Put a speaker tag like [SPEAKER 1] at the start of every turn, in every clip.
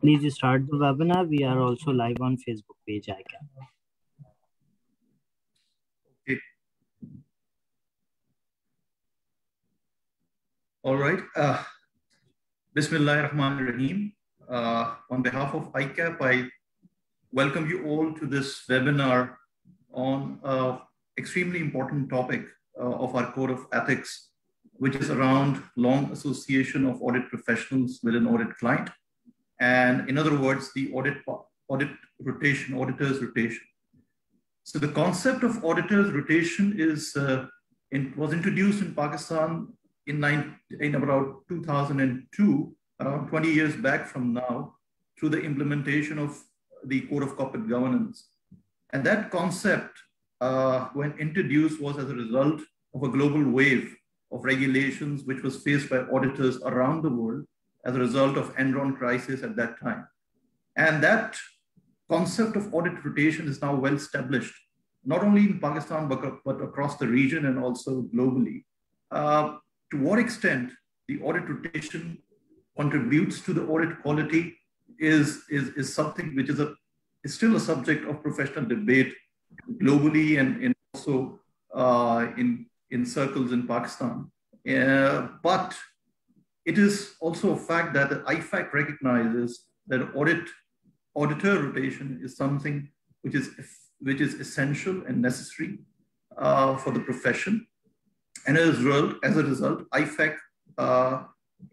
[SPEAKER 1] Please start the webinar. We are also live on Facebook page icon.
[SPEAKER 2] Okay. All right. Uh, Bismillah ar-Rahman rahim uh, On behalf of ICAP, I welcome you all to this webinar on an extremely important topic uh, of our code of ethics, which is around long association of audit professionals with an audit client. And in other words, the audit, audit rotation, auditor's rotation. So the concept of auditor's rotation is uh, in, was introduced in Pakistan in, nine, in about 2002, around 20 years back from now, through the implementation of the Code of Corporate Governance. And that concept, uh, when introduced, was as a result of a global wave of regulations which was faced by auditors around the world as a result of Enron crisis at that time. And that concept of audit rotation is now well established, not only in Pakistan, but, but across the region and also globally. Uh, to what extent the audit rotation contributes to the audit quality is, is, is something which is, a, is still a subject of professional debate globally and, and also uh, in, in circles in Pakistan. Uh, but it is also a fact that the IFAC recognizes that audit auditor rotation is something which is which is essential and necessary uh, for the profession. And as a result, as a result IFAC, uh,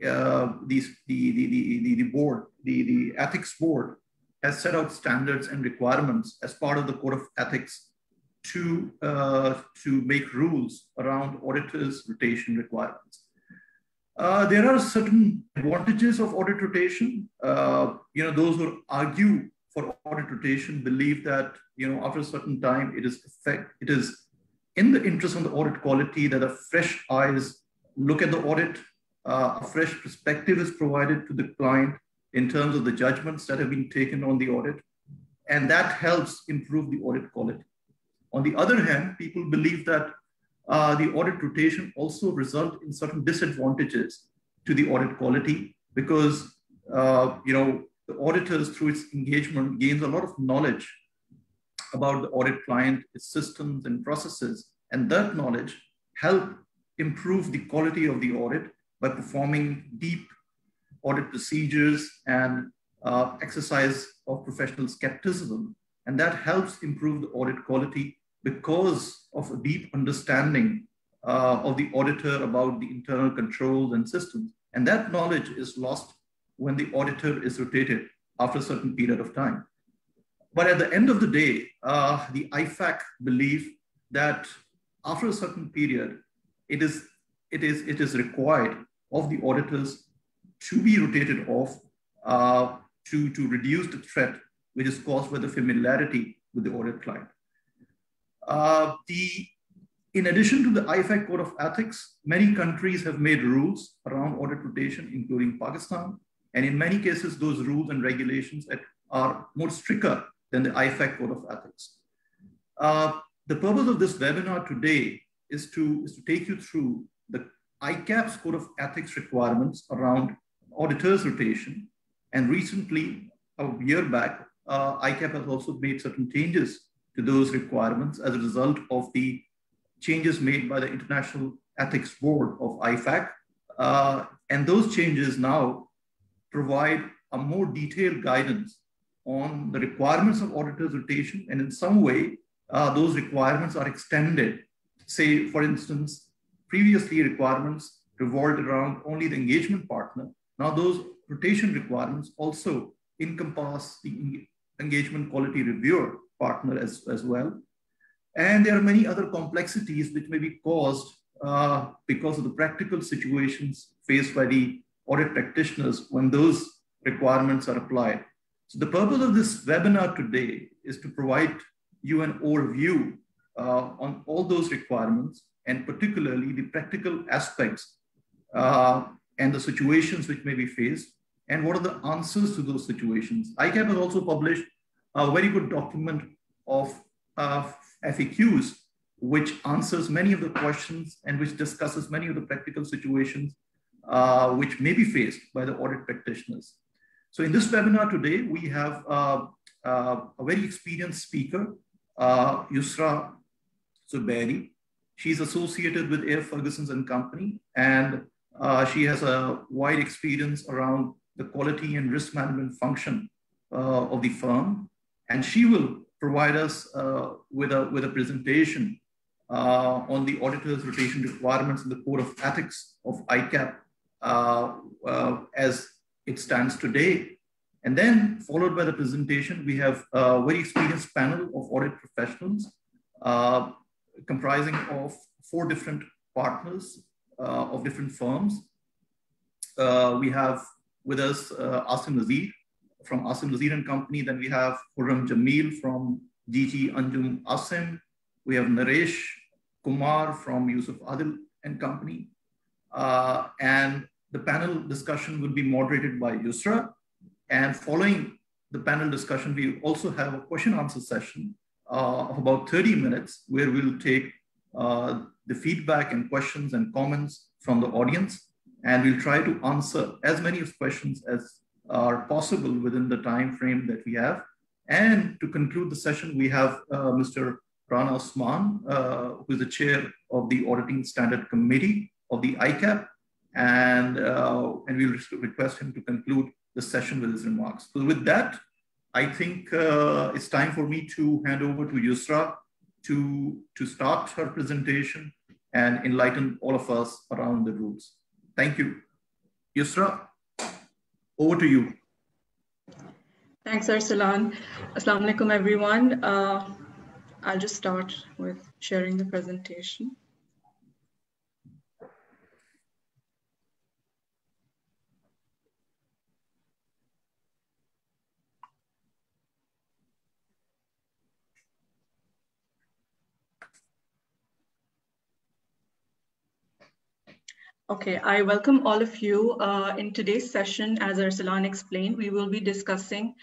[SPEAKER 2] uh, the, the, the, the board, the, the ethics board has set out standards and requirements as part of the code of ethics to, uh, to make rules around auditors rotation requirements. Uh, there are certain advantages of audit rotation. Uh, you know, those who argue for audit rotation believe that you know after a certain time it is effect it is in the interest of the audit quality that a fresh eyes look at the audit, uh, a fresh perspective is provided to the client in terms of the judgments that have been taken on the audit, and that helps improve the audit quality. On the other hand, people believe that uh, the audit rotation also result in certain disadvantages to the audit quality because uh, you know the auditors through its engagement gains a lot of knowledge about the audit client, its systems and processes, and that knowledge help improve the quality of the audit by performing deep audit procedures and uh, exercise of professional skepticism. And that helps improve the audit quality because of a deep understanding uh, of the auditor about the internal controls and systems. And that knowledge is lost when the auditor is rotated after a certain period of time. But at the end of the day, uh, the IFAC believe that after a certain period, it is, it is, it is required of the auditors to be rotated off uh, to, to reduce the threat which is caused by the familiarity with the audit client. Uh, the, in addition to the IFAC Code of Ethics, many countries have made rules around audit rotation, including Pakistan. And in many cases, those rules and regulations are more stricter than the IFAC Code of Ethics. Uh, the purpose of this webinar today is to, is to take you through the ICAP's Code of Ethics requirements around auditors rotation. And recently, a year back, uh, ICAP has also made certain changes to those requirements as a result of the changes made by the International Ethics Board of IFAC. Uh, and those changes now provide a more detailed guidance on the requirements of auditors rotation. And in some way, uh, those requirements are extended. Say, for instance, previously requirements revolved around only the engagement partner. Now those rotation requirements also encompass the engagement quality reviewer partner as, as well. And there are many other complexities which may be caused uh, because of the practical situations faced by the audit practitioners when those requirements are applied. So the purpose of this webinar today is to provide you an overview uh, on all those requirements and particularly the practical aspects uh, and the situations which may be faced and what are the answers to those situations. ICAP has also published a very good document of uh, FAQs, which answers many of the questions and which discusses many of the practical situations uh, which may be faced by the audit practitioners. So in this webinar today, we have uh, uh, a very experienced speaker, uh, Yusra Zubairi. She's associated with A.F. Ferguson's and Company, and uh, she has a wide experience around the quality and risk management function uh, of the firm. And she will provide us uh, with, a, with a presentation uh, on the auditor's rotation requirements in the code of ethics of ICAP uh, uh, as it stands today. And then followed by the presentation, we have a very experienced panel of audit professionals uh, comprising of four different partners of different firms. we have with us Asim Nazir from Asim Nazir and Company. Then we have Khurram Jamil from GG Anjum Asim. We have Naresh Kumar from Yusuf Adil and Company. Uh, and the panel discussion will be moderated by Yusra. And following the panel discussion, we also have a question answer session uh, of about 30 minutes where we'll take uh, the feedback and questions and comments from the audience. And we'll try to answer as many questions as are possible within the time frame that we have. And to conclude the session, we have uh, Mr. Rana Osman, uh, who is the chair of the Auditing Standard Committee of the ICAP, and, uh, and we'll request him to conclude the session with his remarks. So with that, I think uh, it's time for me to hand over to Yusra to, to start her presentation and enlighten all of us around the rules. Thank you. Yusra, over to you.
[SPEAKER 3] Thanks, Arsalan. Assalamu alaikum, everyone. Uh, I'll just start with sharing the presentation. Okay, I welcome all of you. Uh, in today's session, as Arsalan explained, we will be discussing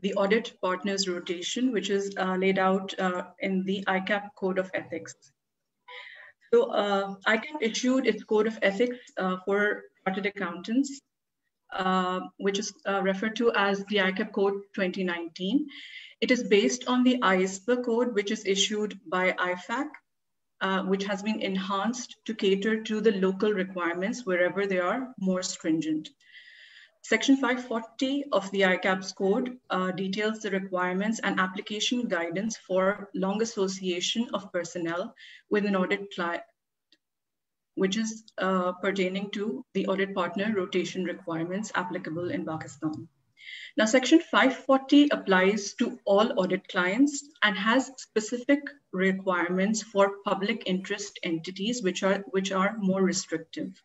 [SPEAKER 3] the audit partners rotation, which is uh, laid out uh, in the ICAP Code of Ethics. So uh, ICAP issued its Code of Ethics uh, for chartered accountants, uh, which is referred to as the ICAP Code 2019. It is based on the IESBA code, which is issued by IFAC uh, which has been enhanced to cater to the local requirements wherever they are more stringent. Section 540 of the ICAP's code uh, details the requirements and application guidance for long association of personnel with an audit client, which is uh, pertaining to the audit partner rotation requirements applicable in Pakistan. Now, Section 540 applies to all audit clients and has specific requirements for public interest entities, which are, which are more restrictive.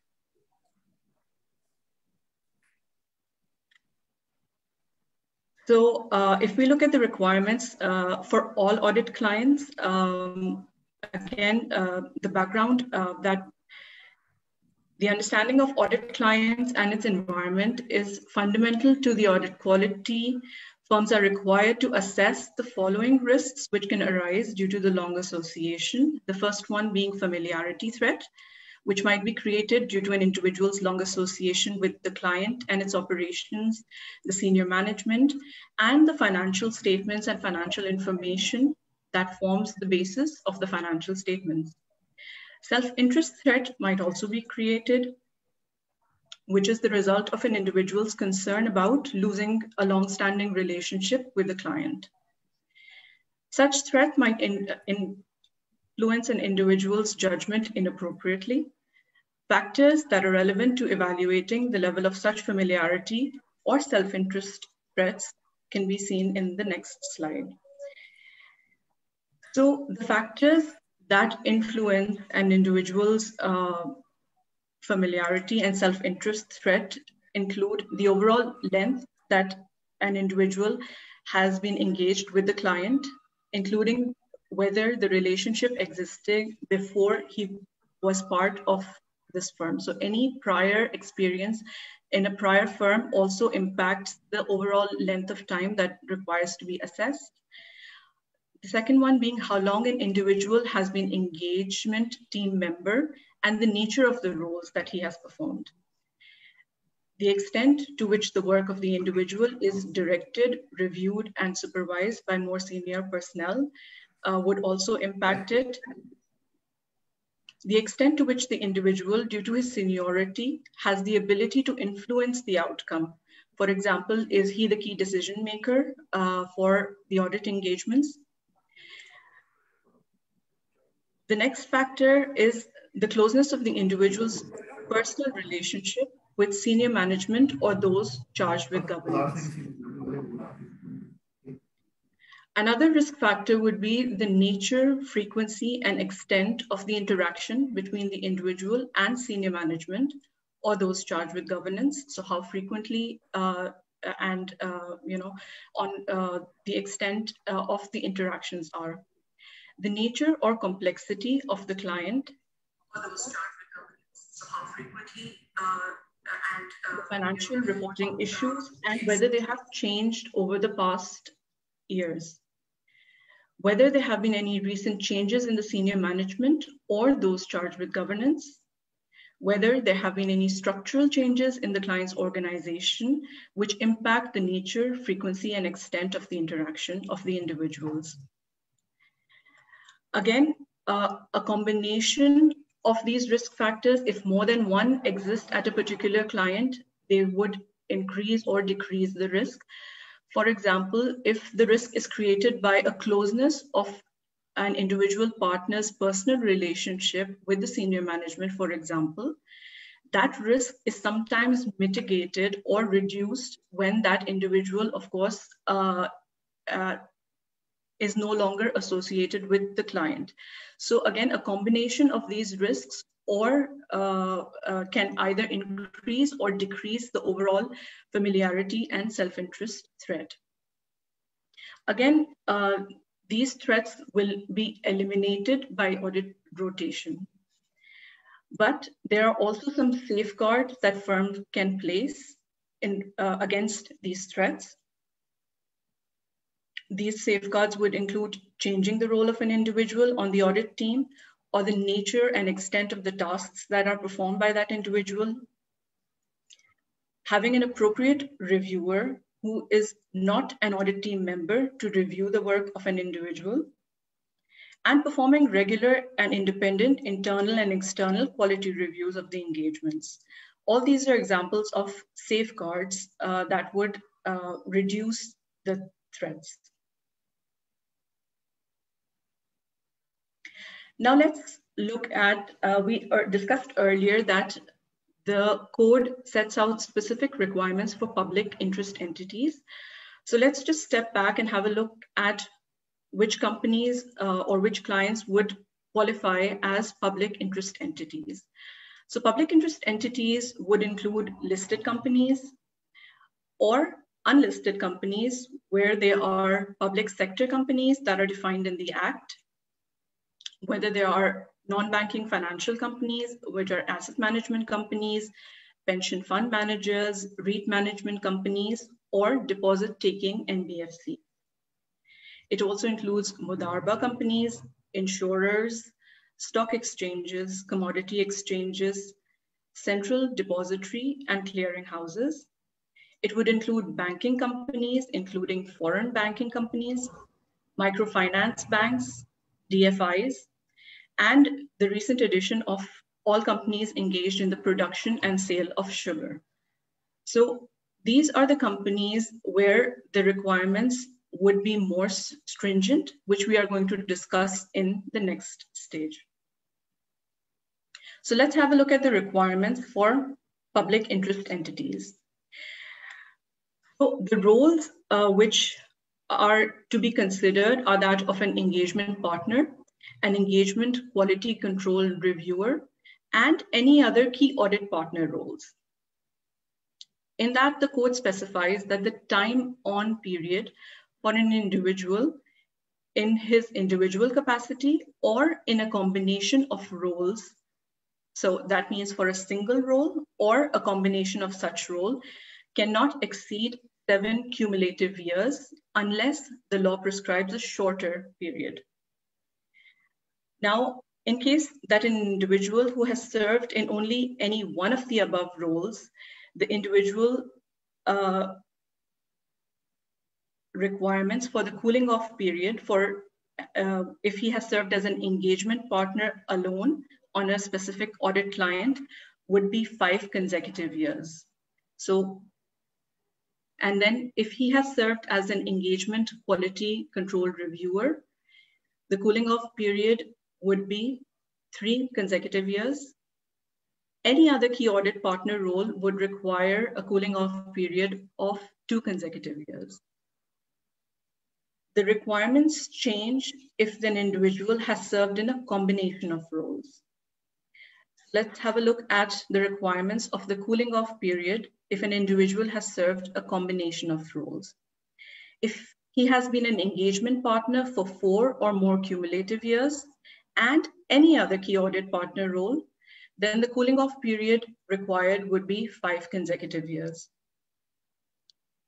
[SPEAKER 3] So uh, if we look at the requirements uh, for all audit clients, um, again, uh, the background uh, that the understanding of audit clients and its environment is fundamental to the audit quality. Firms are required to assess the following risks which can arise due to the long association. The first one being familiarity threat, which might be created due to an individual's long association with the client and its operations, the senior management, and the financial statements and financial information that forms the basis of the financial statements. Self-interest threat might also be created, which is the result of an individual's concern about losing a long-standing relationship with the client. Such threat might in, influence an individual's judgment inappropriately. Factors that are relevant to evaluating the level of such familiarity or self-interest threats can be seen in the next slide. So the factors that influence an individual's uh, familiarity and self-interest threat include the overall length that an individual has been engaged with the client, including whether the relationship existed before he was part of this firm. So any prior experience in a prior firm also impacts the overall length of time that requires to be assessed. The second one being how long an individual has been engagement team member and the nature of the roles that he has performed. the extent to which the work of the individual is directed, reviewed, and supervised by more senior personnel uh, would also impact it. The extent to which the individual, due to his seniority, has the ability to influence the outcome. For example, is he the key decision maker uh, for the audit engagements? The next factor is the closeness of the individual's personal relationship with senior management or those charged with governance. Another risk factor would be the nature, frequency, and extent of the interaction between the individual and senior management or those charged with governance. So how frequently uh, and uh, you know on uh, the extent uh, of the interactions are. The nature or complexity of the client or those charged with how frequently uh, and uh, financial reporting issues and whether they have changed over the past years. Whether there have been any recent changes in the senior management or those charged with governance, whether there have been any structural changes in the client's organization which impact the nature, frequency, and extent of the interaction of the individuals. Again, uh, a combination of these risk factors, if more than one exists at a particular client, they would increase or decrease the risk. For example, if the risk is created by a closeness of an individual partner's personal relationship with the senior management, for example, that risk is sometimes mitigated or reduced when that individual, of course, uh, uh, is no longer associated with the client. So again, a combination of these risks or uh, uh, can either increase or decrease the overall familiarity and self-interest threat. Again, uh, these threats will be eliminated by audit rotation. But there are also some safeguards that firms can place in, uh, against these threats. These safeguards would include changing the role of an individual on the audit team or the nature and extent of the tasks that are performed by that individual. Having an appropriate reviewer who is not an audit team member to review the work of an individual and performing regular and independent internal and external quality reviews of the engagements. All these are examples of safeguards uh, that would uh, reduce the threats. Now let's look at, uh, we discussed earlier that the code sets out specific requirements for public interest entities. So let's just step back and have a look at which companies uh, or which clients would qualify as public interest entities. So public interest entities would include listed companies or unlisted companies where they are public sector companies that are defined in the Act whether they are non-banking financial companies, which are asset management companies, pension fund managers, REIT management companies, or deposit-taking NBFC. It also includes Modaraba companies, insurers, stock exchanges, commodity exchanges, central depository and clearing houses. It would include banking companies, including foreign banking companies, microfinance banks, DFIs, and the recent addition of all companies engaged in the production and sale of sugar. So these are the companies where the requirements would be more stringent, which we are going to discuss in the next stage. So let's have a look at the requirements for public interest entities. So the roles uh, which are to be considered are that of an engagement partner, an engagement quality control reviewer, and any other key audit partner roles. In that, the code specifies that the time on period for an individual in his individual capacity or in a combination of roles. So that means for a single role or a combination of such role cannot exceed seven cumulative years unless the law prescribes a shorter period. Now, in case that an individual who has served in only any one of the above roles the individual uh, requirements for the cooling off period for uh, if he has served as an engagement partner alone on a specific audit client would be five consecutive years. So, and then if he has served as an engagement quality control reviewer, the cooling off period would be three consecutive years. Any other key audit partner role would require a cooling off period of two consecutive years. The requirements change if an individual has served in a combination of roles. Let's have a look at the requirements of the cooling off period if an individual has served a combination of roles. If he has been an engagement partner for four or more cumulative years and any other key audit partner role, then the cooling off period required would be five consecutive years.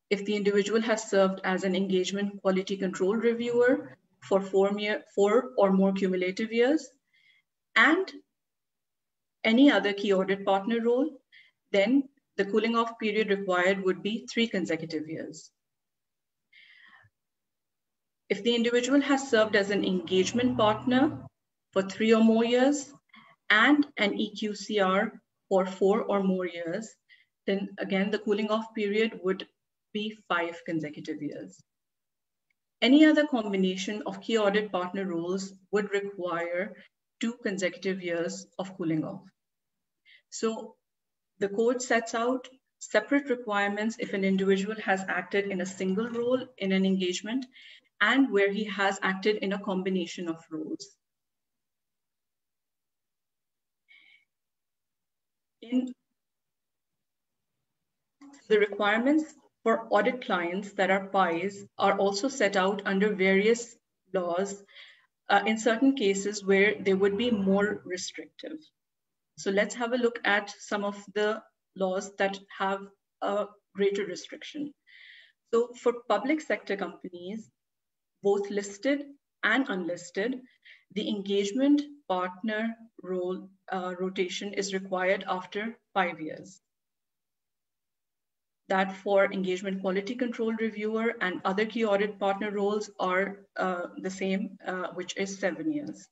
[SPEAKER 3] If the individual has served as an engagement quality control reviewer for four, year, four or more cumulative years and any other key audit partner role, then the cooling off period required would be three consecutive years. If the individual has served as an engagement partner for three or more years and an EQCR for four or more years, then again, the cooling off period would be five consecutive years. Any other combination of key audit partner roles would require two consecutive years of cooling off. So the code sets out separate requirements if an individual has acted in a single role in an engagement and where he has acted in a combination of roles. In the requirements for audit clients that are PIEs are also set out under various laws uh, in certain cases where they would be more restrictive. So let's have a look at some of the laws that have a greater restriction. So for public sector companies, both listed and unlisted, the engagement partner role uh, rotation is required after five years. That for engagement quality control reviewer and other key audit partner roles are uh, the same, uh, which is seven years.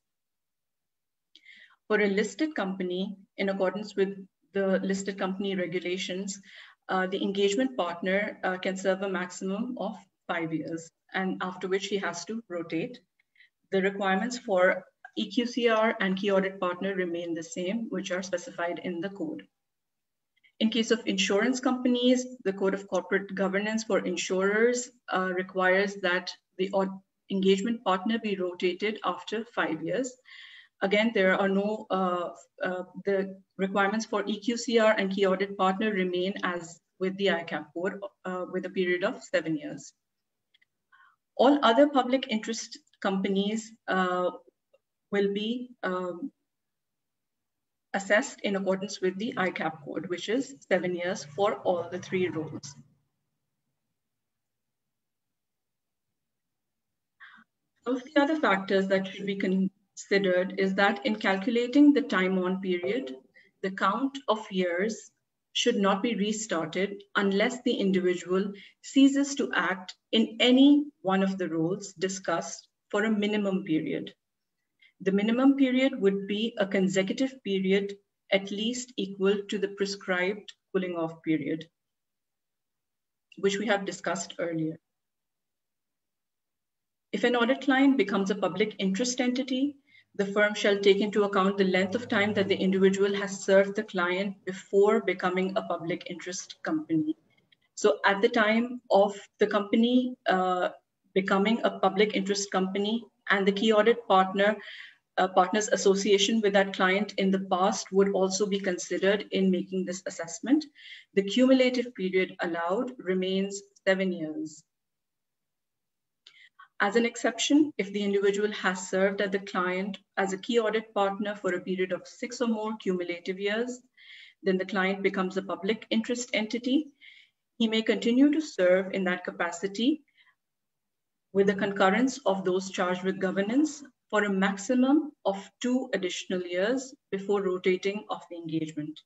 [SPEAKER 3] For a listed company, in accordance with the listed company regulations, uh, the engagement partner uh, can serve a maximum of five years, and after which he has to rotate. The requirements for EQCR and key audit partner remain the same, which are specified in the code. In case of insurance companies, the Code of Corporate Governance for insurers uh, requires that the engagement partner be rotated after five years. Again, there are no, uh, uh, the requirements for EQCR and key audit partner remain as with the ICAP code uh, with a period of seven years. All other public interest companies uh, will be um, assessed in accordance with the ICAP code, which is seven years for all the three roles. Some of the other factors that should be considered is that in calculating the time on period, the count of years should not be restarted unless the individual ceases to act in any one of the roles discussed for a minimum period. The minimum period would be a consecutive period at least equal to the prescribed cooling off period, which we have discussed earlier. If an audit client becomes a public interest entity, the firm shall take into account the length of time that the individual has served the client before becoming a public interest company. So at the time of the company uh, becoming a public interest company and the key audit partner uh, partners association with that client in the past would also be considered in making this assessment. The cumulative period allowed remains seven years. As an exception, if the individual has served at the client as a key audit partner for a period of six or more cumulative years, then the client becomes a public interest entity. He may continue to serve in that capacity with the concurrence of those charged with governance for a maximum of two additional years before rotating off the engagement.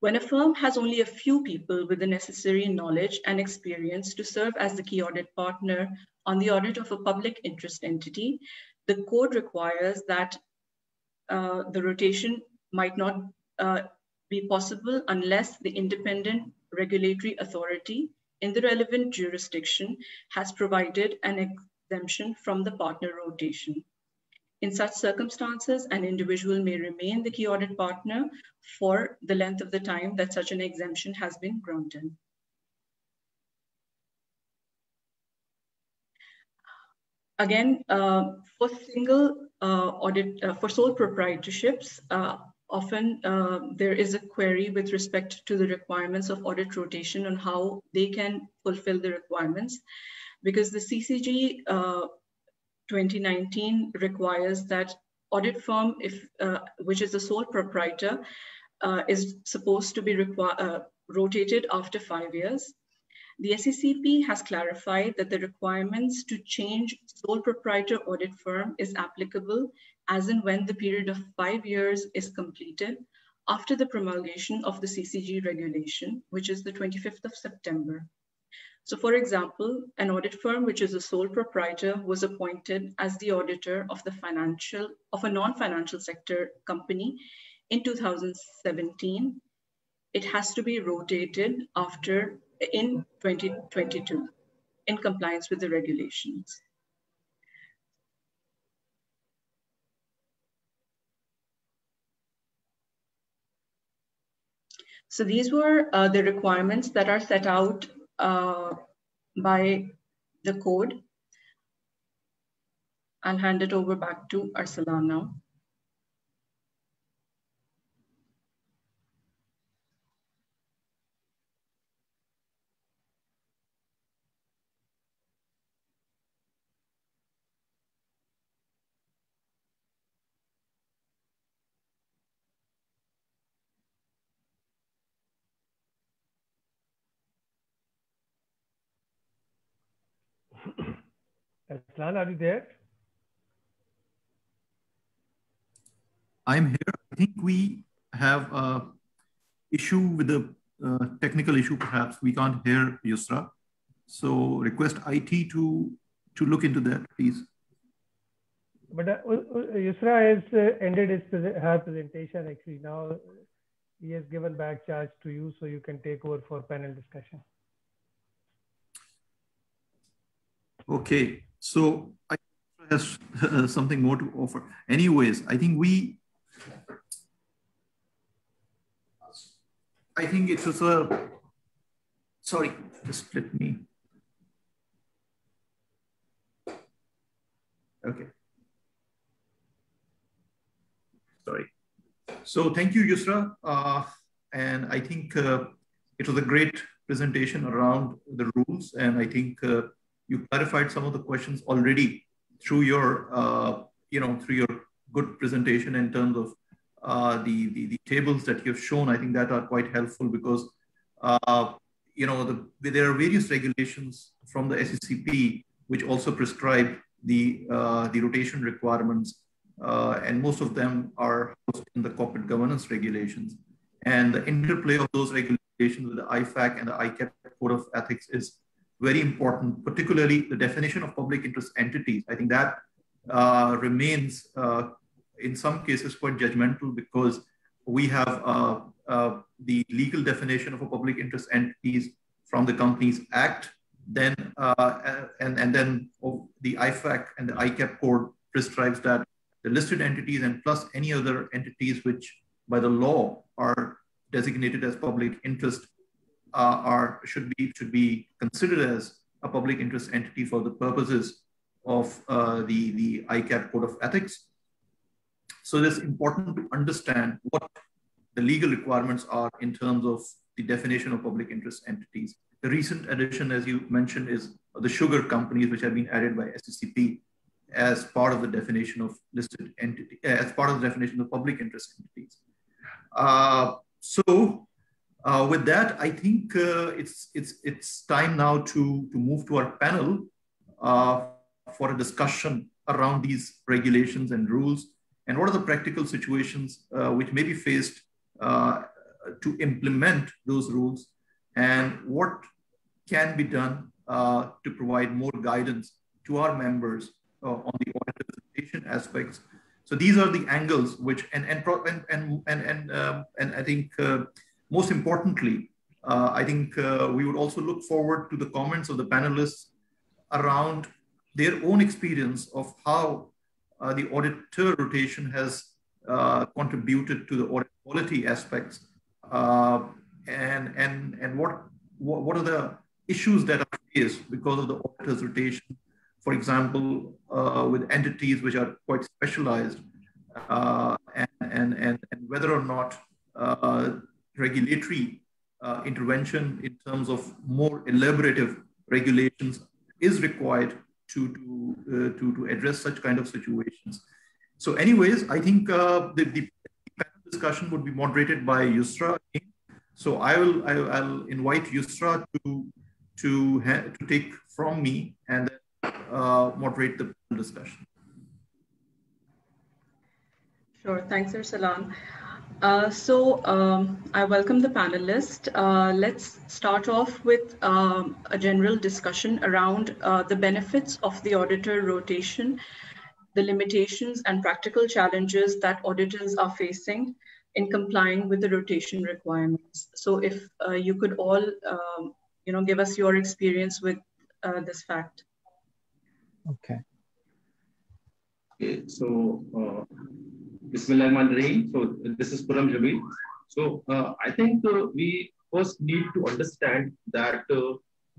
[SPEAKER 3] When a firm has only a few people with the necessary knowledge and experience to serve as the key audit partner on the audit of a public interest entity, the code requires that uh, the rotation might not uh, be possible unless the independent regulatory authority in the relevant jurisdiction has provided an exemption from the partner rotation. In such circumstances, an individual may remain the key audit partner for the length of the time that such an exemption has been granted. Again, uh, for single uh, audit, uh, for sole proprietorships, uh, often uh, there is a query with respect to the requirements of audit rotation and how they can fulfill the requirements because the CCG uh, 2019 requires that audit firm, if uh, which is the sole proprietor, uh, is supposed to be uh, rotated after five years. The SECP has clarified that the requirements to change sole proprietor audit firm is applicable as and when the period of five years is completed after the promulgation of the CCG regulation, which is the 25th of September. So for example, an audit firm, which is a sole proprietor, was appointed as the auditor of the financial, of a non-financial sector company in 2017. It has to be rotated after in 2022 in compliance with the regulations. So these were uh, the requirements that are set out uh, by the code. I'll hand it over back to Arsalan now.
[SPEAKER 4] Arsalan, are you there?
[SPEAKER 2] I'm here. I think we have a issue with the uh, technical issue, perhaps. We can't hear Yusra. So request IT to, to look into that, please.
[SPEAKER 4] But uh, Yusra has uh, ended his, her presentation actually. Now he has given back charge to you so you can take over for panel discussion.
[SPEAKER 2] Okay, so I has uh, something more to offer. Anyways, I think we, I think it was a, sorry, just let me. Okay. Sorry. So thank you, Yusra. Uh, and I think uh, it was a great presentation around the rules. And I think uh, you clarified some of the questions already through your, uh, you know, through your good presentation in terms of uh, the, the, the tables that you've shown. I think that are quite helpful because, uh, you know, the, there are various regulations from the SECP which also prescribe the, uh, the rotation requirements, uh, and most of them are housed in the corporate governance regulations. And the interplay of those regulations with the IFAC and the ICAP Code of Ethics is very important, particularly the definition of public interest entities. I think that uh, remains uh, in some cases quite judgmental because we have uh, uh the legal definition of a public interest entities from the Companies Act, then uh, and, and then the IFAC and the ICAP code prescribes that the listed entities and plus any other entities which by the law are designated as public interest uh, are should be should be considered as a public interest entity for the purposes of uh, the the ICAP code of ethics. So it is important to understand what the legal requirements are in terms of the definition of public interest entities. The recent addition, as you mentioned, is the sugar companies, which have been added by SECP as part of the definition of listed entity, as part of the definition of public interest entities. Uh, so uh, with that, I think uh, it's, it's, it's time now to, to move to our panel uh, for a discussion around these regulations and rules and what are the practical situations uh, which may be faced uh, to implement those rules and what can be done uh, to provide more guidance to our members on the audit aspects. So these are the angles which, and and and and and um, and I think most importantly, uh, I think uh, we would also look forward to the comments of the panelists around their own experience of how uh, the auditor rotation has uh, contributed to the audit quality aspects, uh, and and and what what are the issues that are faced because of the auditor's rotation? For example, uh, with entities which are quite specialized, and, and, and, and, whether or not regulatory uh, intervention in terms of more elaborative regulations is required to, to, uh, to, to address such kind of situations. So anyways, I think uh, the, the discussion would be moderated by Yusra. So I will I, will invite Yusra to to to take from me and uh, moderate the discussion.
[SPEAKER 3] Sure, thanks, Arsalan. Uh, so um, I welcome the panelists. Uh, let's start off with um, a general discussion around uh, the benefits of the auditor rotation, the limitations and practical challenges that auditors are facing in complying with the rotation requirements. So if uh, you could all, um, you know, give us your experience with uh, this fact.
[SPEAKER 5] Okay.
[SPEAKER 6] Okay, so uh, Bismillah So this is Khurram Jamil. So uh, I think uh, we first need to understand that uh,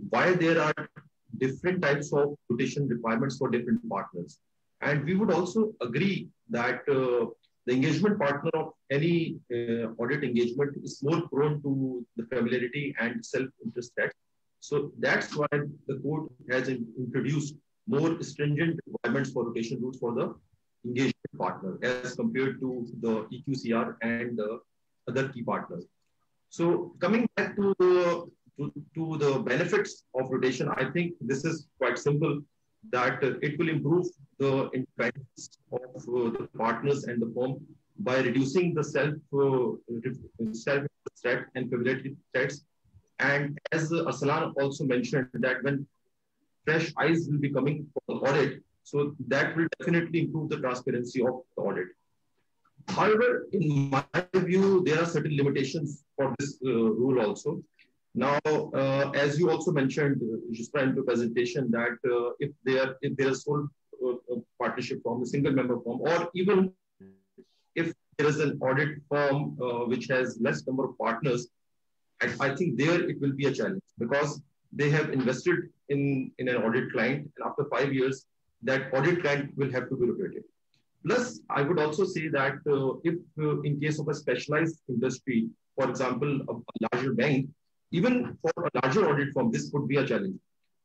[SPEAKER 6] why there are different types of rotation requirements for different partners. And we would also agree that uh, the engagement partner of any uh, audit engagement is more prone to the familiarity and self-interest So that's why the court has introduced more stringent requirements for rotation rules for the engagement partner as compared to the EQCR and the other key partners. So coming back to the, to, to the benefits of rotation, I think this is quite simple that it will improve the independence of uh, the partners and the firm by reducing the self uh, self threat and familiarity threats. And as uh, Arsalan also mentioned that when fresh eyes will be coming for audit. So that will definitely improve the transparency of the audit. However, in my view, there are certain limitations for this uh, rule also. Now, uh, as you also mentioned, uh, just in the presentation, that uh, if there if there is sole uh, partnership from a single member firm, or even if there is an audit firm uh, which has less number of partners, I, I think there it will be a challenge because they have invested in, in an audit client, and after five years, that audit client will have to be rotated. Plus, I would also say that uh, if uh, in case of a specialized industry, for example, a, a, larger bank, even for a larger audit firm, this could be a challenge.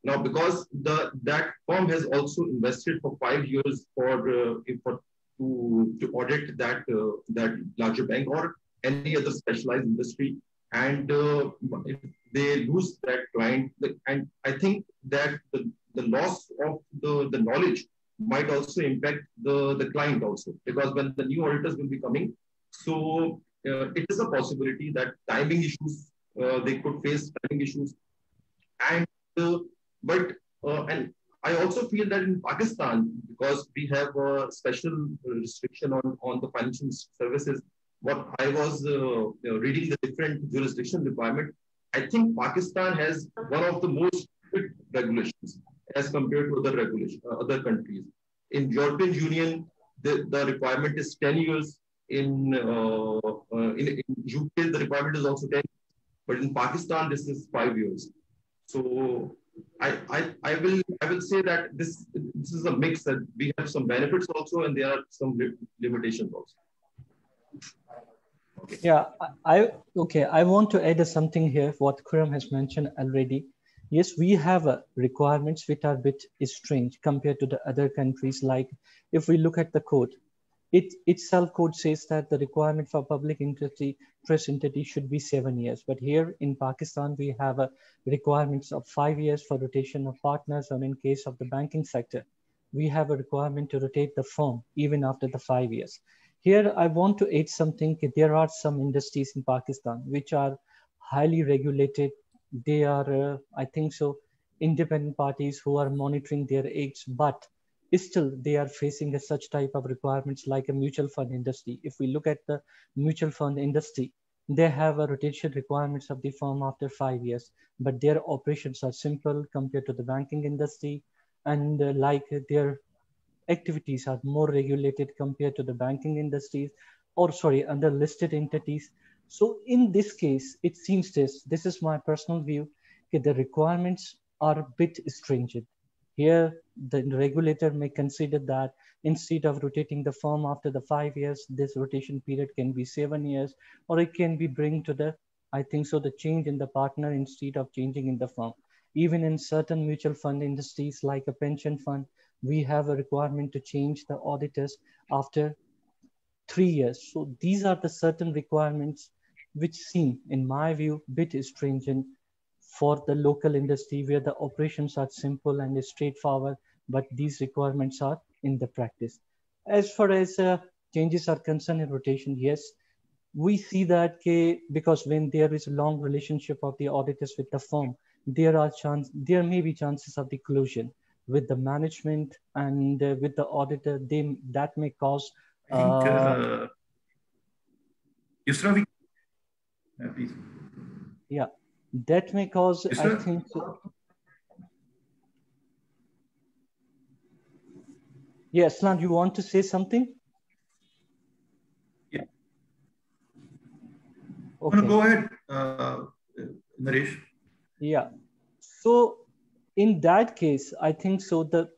[SPEAKER 6] Now, because the that firm has also invested for five years for, uh, for to, to audit that uh, that larger bank or any other specialized industry, and uh, if they lose that client, and I think that the, the loss of the, the knowledge might also impact the, the client also, because when the new auditors will be coming, so uh, it is a possibility that timing issues, uh, they could face timing issues. And, uh, but, uh, and I also feel that in Pakistan, because we have a special restriction on, on the financial services what I was uh, reading the different jurisdiction requirement, I think Pakistan has one of the most strict regulations as compared to other regulation, uh, other countries. In European Union, the, the requirement is 10 years. In, uh in, in UK, the requirement is also 10. But in Pakistan, this is five years. So I, I, I will I will say that this this is a mix that we have some benefits also and there are some limitations also.
[SPEAKER 5] Okay. Yeah, I okay. I want to add something here. What Khurram has mentioned already. Yes, we have uh, requirements which are a bit strange compared to the other countries. Like if we look at the code, it itself code says that the requirement for public interest trust entity should be seven years. But here in Pakistan, we have a requirements of five years for rotation of partners, and in case of the banking sector, we have a requirement to rotate the firm even after the five years. Here, I want to add something. There are some industries in Pakistan which are highly regulated. They are, uh, I think so, independent parties who are monitoring their aids, but still they are facing a such type of requirements like a mutual fund industry. If we look at the mutual fund industry, they have a rotation requirements of the firm after five years, but their operations are simple compared to the banking industry. And uh, like their activities are more regulated compared to the banking industries or sorry, under listed entities. So in this case, it seems this, this is my personal view, that the requirements are a bit stringent. Here, the regulator may consider that instead of rotating the firm after the five years, this rotation period can be seven years, or it can be bring to the, I think so, the change in the partner instead of changing in the firm. Even in certain mutual fund industries like a pension fund, we have a requirement to change the auditors after three years. So these are the certain requirements which seem, in my view, a bit stringent for the local industry where the operations are simple and straightforward, but these requirements are in the practice. As far as uh, changes are concerned in rotation, yes, we see that okay, because when there is a long relationship of the auditors with the firm, there are chance, there may be chances of the collusion with the management and uh, with the auditor. They that may cause.
[SPEAKER 2] I think, uh, Yusra, we,
[SPEAKER 5] yeah, please. Yeah, that may cause. I think. Yes, Land, you want to say something?
[SPEAKER 2] Yeah. Okay. No, go ahead, uh, Naresh.
[SPEAKER 5] Yeah. So in that case, I think so the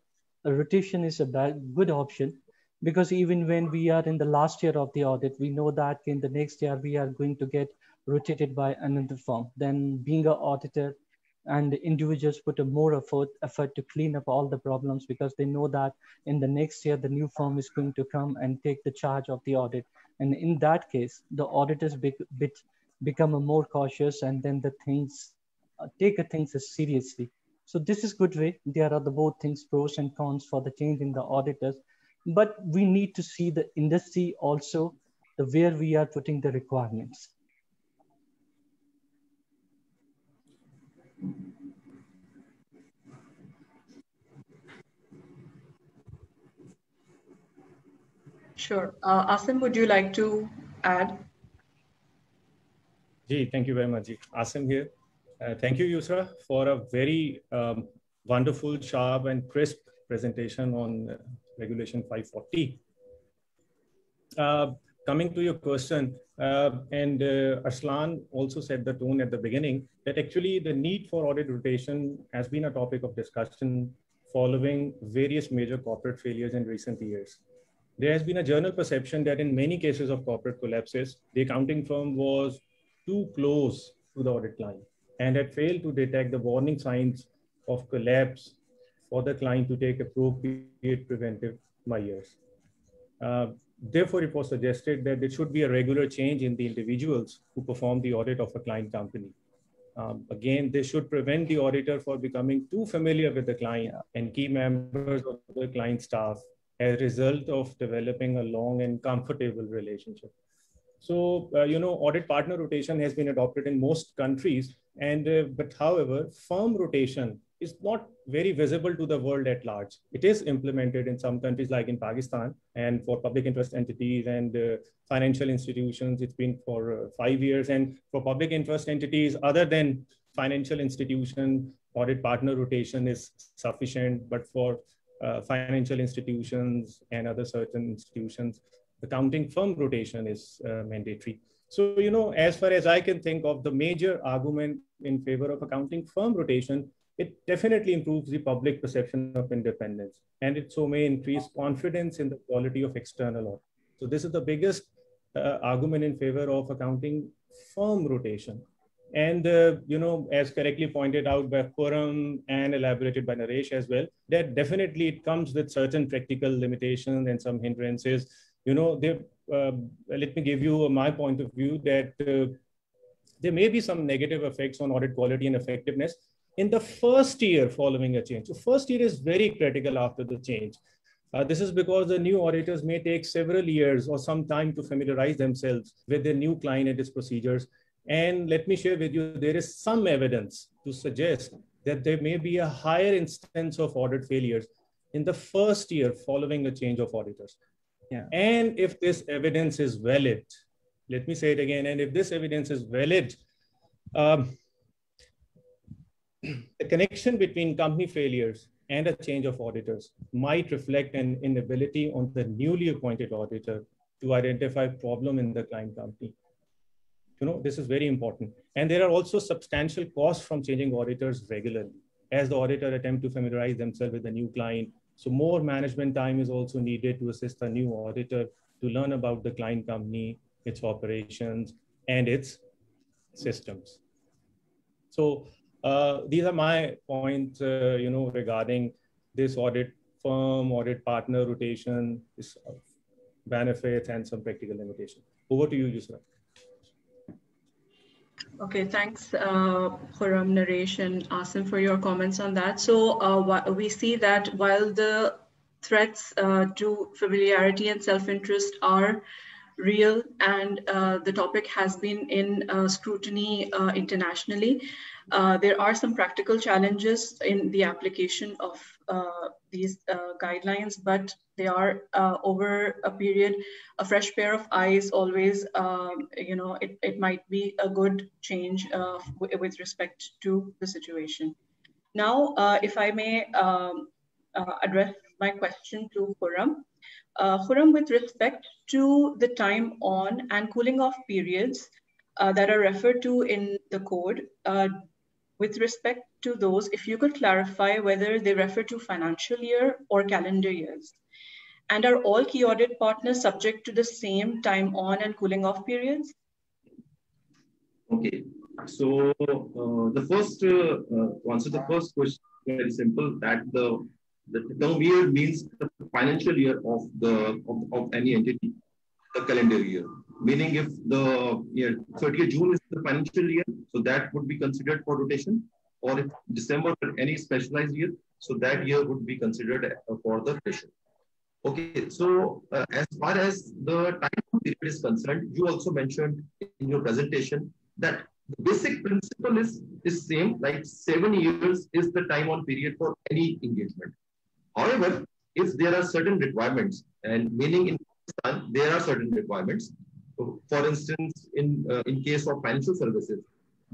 [SPEAKER 5] rotation is a bad, good option. Because even when we are in the last year of the audit, we know that in the next year we are going to get rotated by another firm. Then being an auditor, and individuals put a more effort, effort to clean up all the problems because they know that in the next year the new firm is going to come and take the charge of the audit. And in that case the auditors be, bit, become a more cautious and then the things uh, take things seriously so this is good way there are the both things pros and cons for the change in the auditors but we need to see the industry also the where we are putting the requirements
[SPEAKER 3] Sure. Uh, Asim, would you like to add?
[SPEAKER 7] Ji, thank you very much. Ji. Asim here. Uh, thank you, Yusra, for a very um, wonderful, sharp, and crisp presentation on uh, Regulation 540. Uh, coming to your question, uh, and uh, Arsalan also set the tone at the beginning that actually the need for audit rotation has been a topic of discussion following various major corporate failures in recent years. There has been a general perception that in many cases of corporate collapses, the accounting firm was too close to the audit client and had failed to detect the warning signs of collapse for the client to take appropriate preventive measures. Uh, therefore, it was suggested that there should be a regular change in the individuals who perform the audit of a client company. Um, again, this should prevent the auditor from becoming too familiar with the client and key members of the client staff as a result of developing a long and comfortable relationship. So, uh, you know, audit partner rotation has been adopted in most countries. And, uh, but however, firm rotation is not very visible to the world at large. It is implemented in some countries like in Pakistan and for public interest entities and uh, financial institutions, it's been for uh, five years. And for public interest entities, other than financial institution, audit partner rotation is sufficient. But for uh, financial institutions and other certain institutions, accounting firm rotation is uh, mandatory. So, you know, as far as I can think of the major argument in favor of accounting firm rotation, it definitely improves the public perception of independence and it so may increase confidence in the quality of external audit. So this is the biggest uh, argument in favor of accounting firm rotation. And, uh, you know, as correctly pointed out by Khurram and elaborated by Naresh as well, that definitely it comes with certain practical limitations and some hindrances. You know, they, uh, let me give you my point of view that uh, there may be some negative effects on audit quality and effectiveness in the first year following a change. So first year is very critical after the change. Uh, this is because the new auditors may take several years or some time to familiarize themselves with their new client and its procedures. And let me share with you, there is some evidence to suggest that there may be a higher instance of audit failures in the first year following a change of auditors.
[SPEAKER 5] Yeah.
[SPEAKER 7] And if this evidence is valid, let me say it again, and if this evidence is valid, um, the connection between company failures and a change of auditors might reflect an inability on the newly appointed auditor to identify problem in the client company. You know, this is very important. And there are also substantial costs from changing auditors regularly as the auditor attempt to familiarize themselves with the new client. So more management time is also needed to assist the new auditor to learn about the client company, its operations, and its systems. So uh, these are my points, uh, you know, regarding this audit firm, audit partner rotation, uh, benefits and some practical limitation. Over to you, Yusra.
[SPEAKER 3] Okay, thanks, uh, Khurram, and Asim for your comments on that. So uh, we see that while the threats uh, to familiarity and self-interest are real and uh, the topic has been in uh, scrutiny uh, internationally, uh, there are some practical challenges in the application of these uh, guidelines, but they are uh, over a period, a fresh pair of eyes always, um, you know, it, it might be a good change uh, with respect to the situation. Now, if I may um, address my question to Khurram. Uh, Khurram, with respect to the time on and cooling off periods uh, that are referred to in the code, uh, with respect to those, if you could clarify whether they refer to financial year or calendar years. And are all key audit partners subject to the same time on and cooling off periods?
[SPEAKER 6] Okay, so uh, the first, uh, uh, answer the first question, very simple, that the, the term year means the financial year of the of, of any entity, the calendar year. Meaning if the year 30th June is the financial year, so that would be considered for rotation. Or if December any specialized year, so that year would be considered uh, for the rotation. Okay, so uh, as far as the time period is concerned, you also mentioned in your presentation that the basic principle is, is same, like seven years is the time on period for any engagement. However, if there are certain requirements, and meaning in Pakistan, there are certain requirements. For instance, in uh, in case of financial services,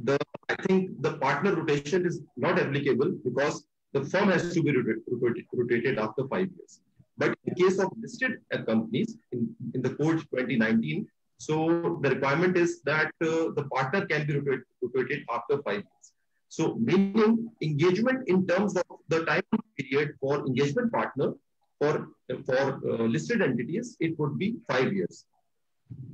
[SPEAKER 6] the I think the partner rotation is not applicable because the firm has to be rotated, rotated after five years. But in case of listed uh, companies in, in the code 2019, so the requirement is that uh, the partner can be rotated, rotated after five years. So meaning engagement in terms of the time period for engagement partner for, for uh, listed entities, it would be five years.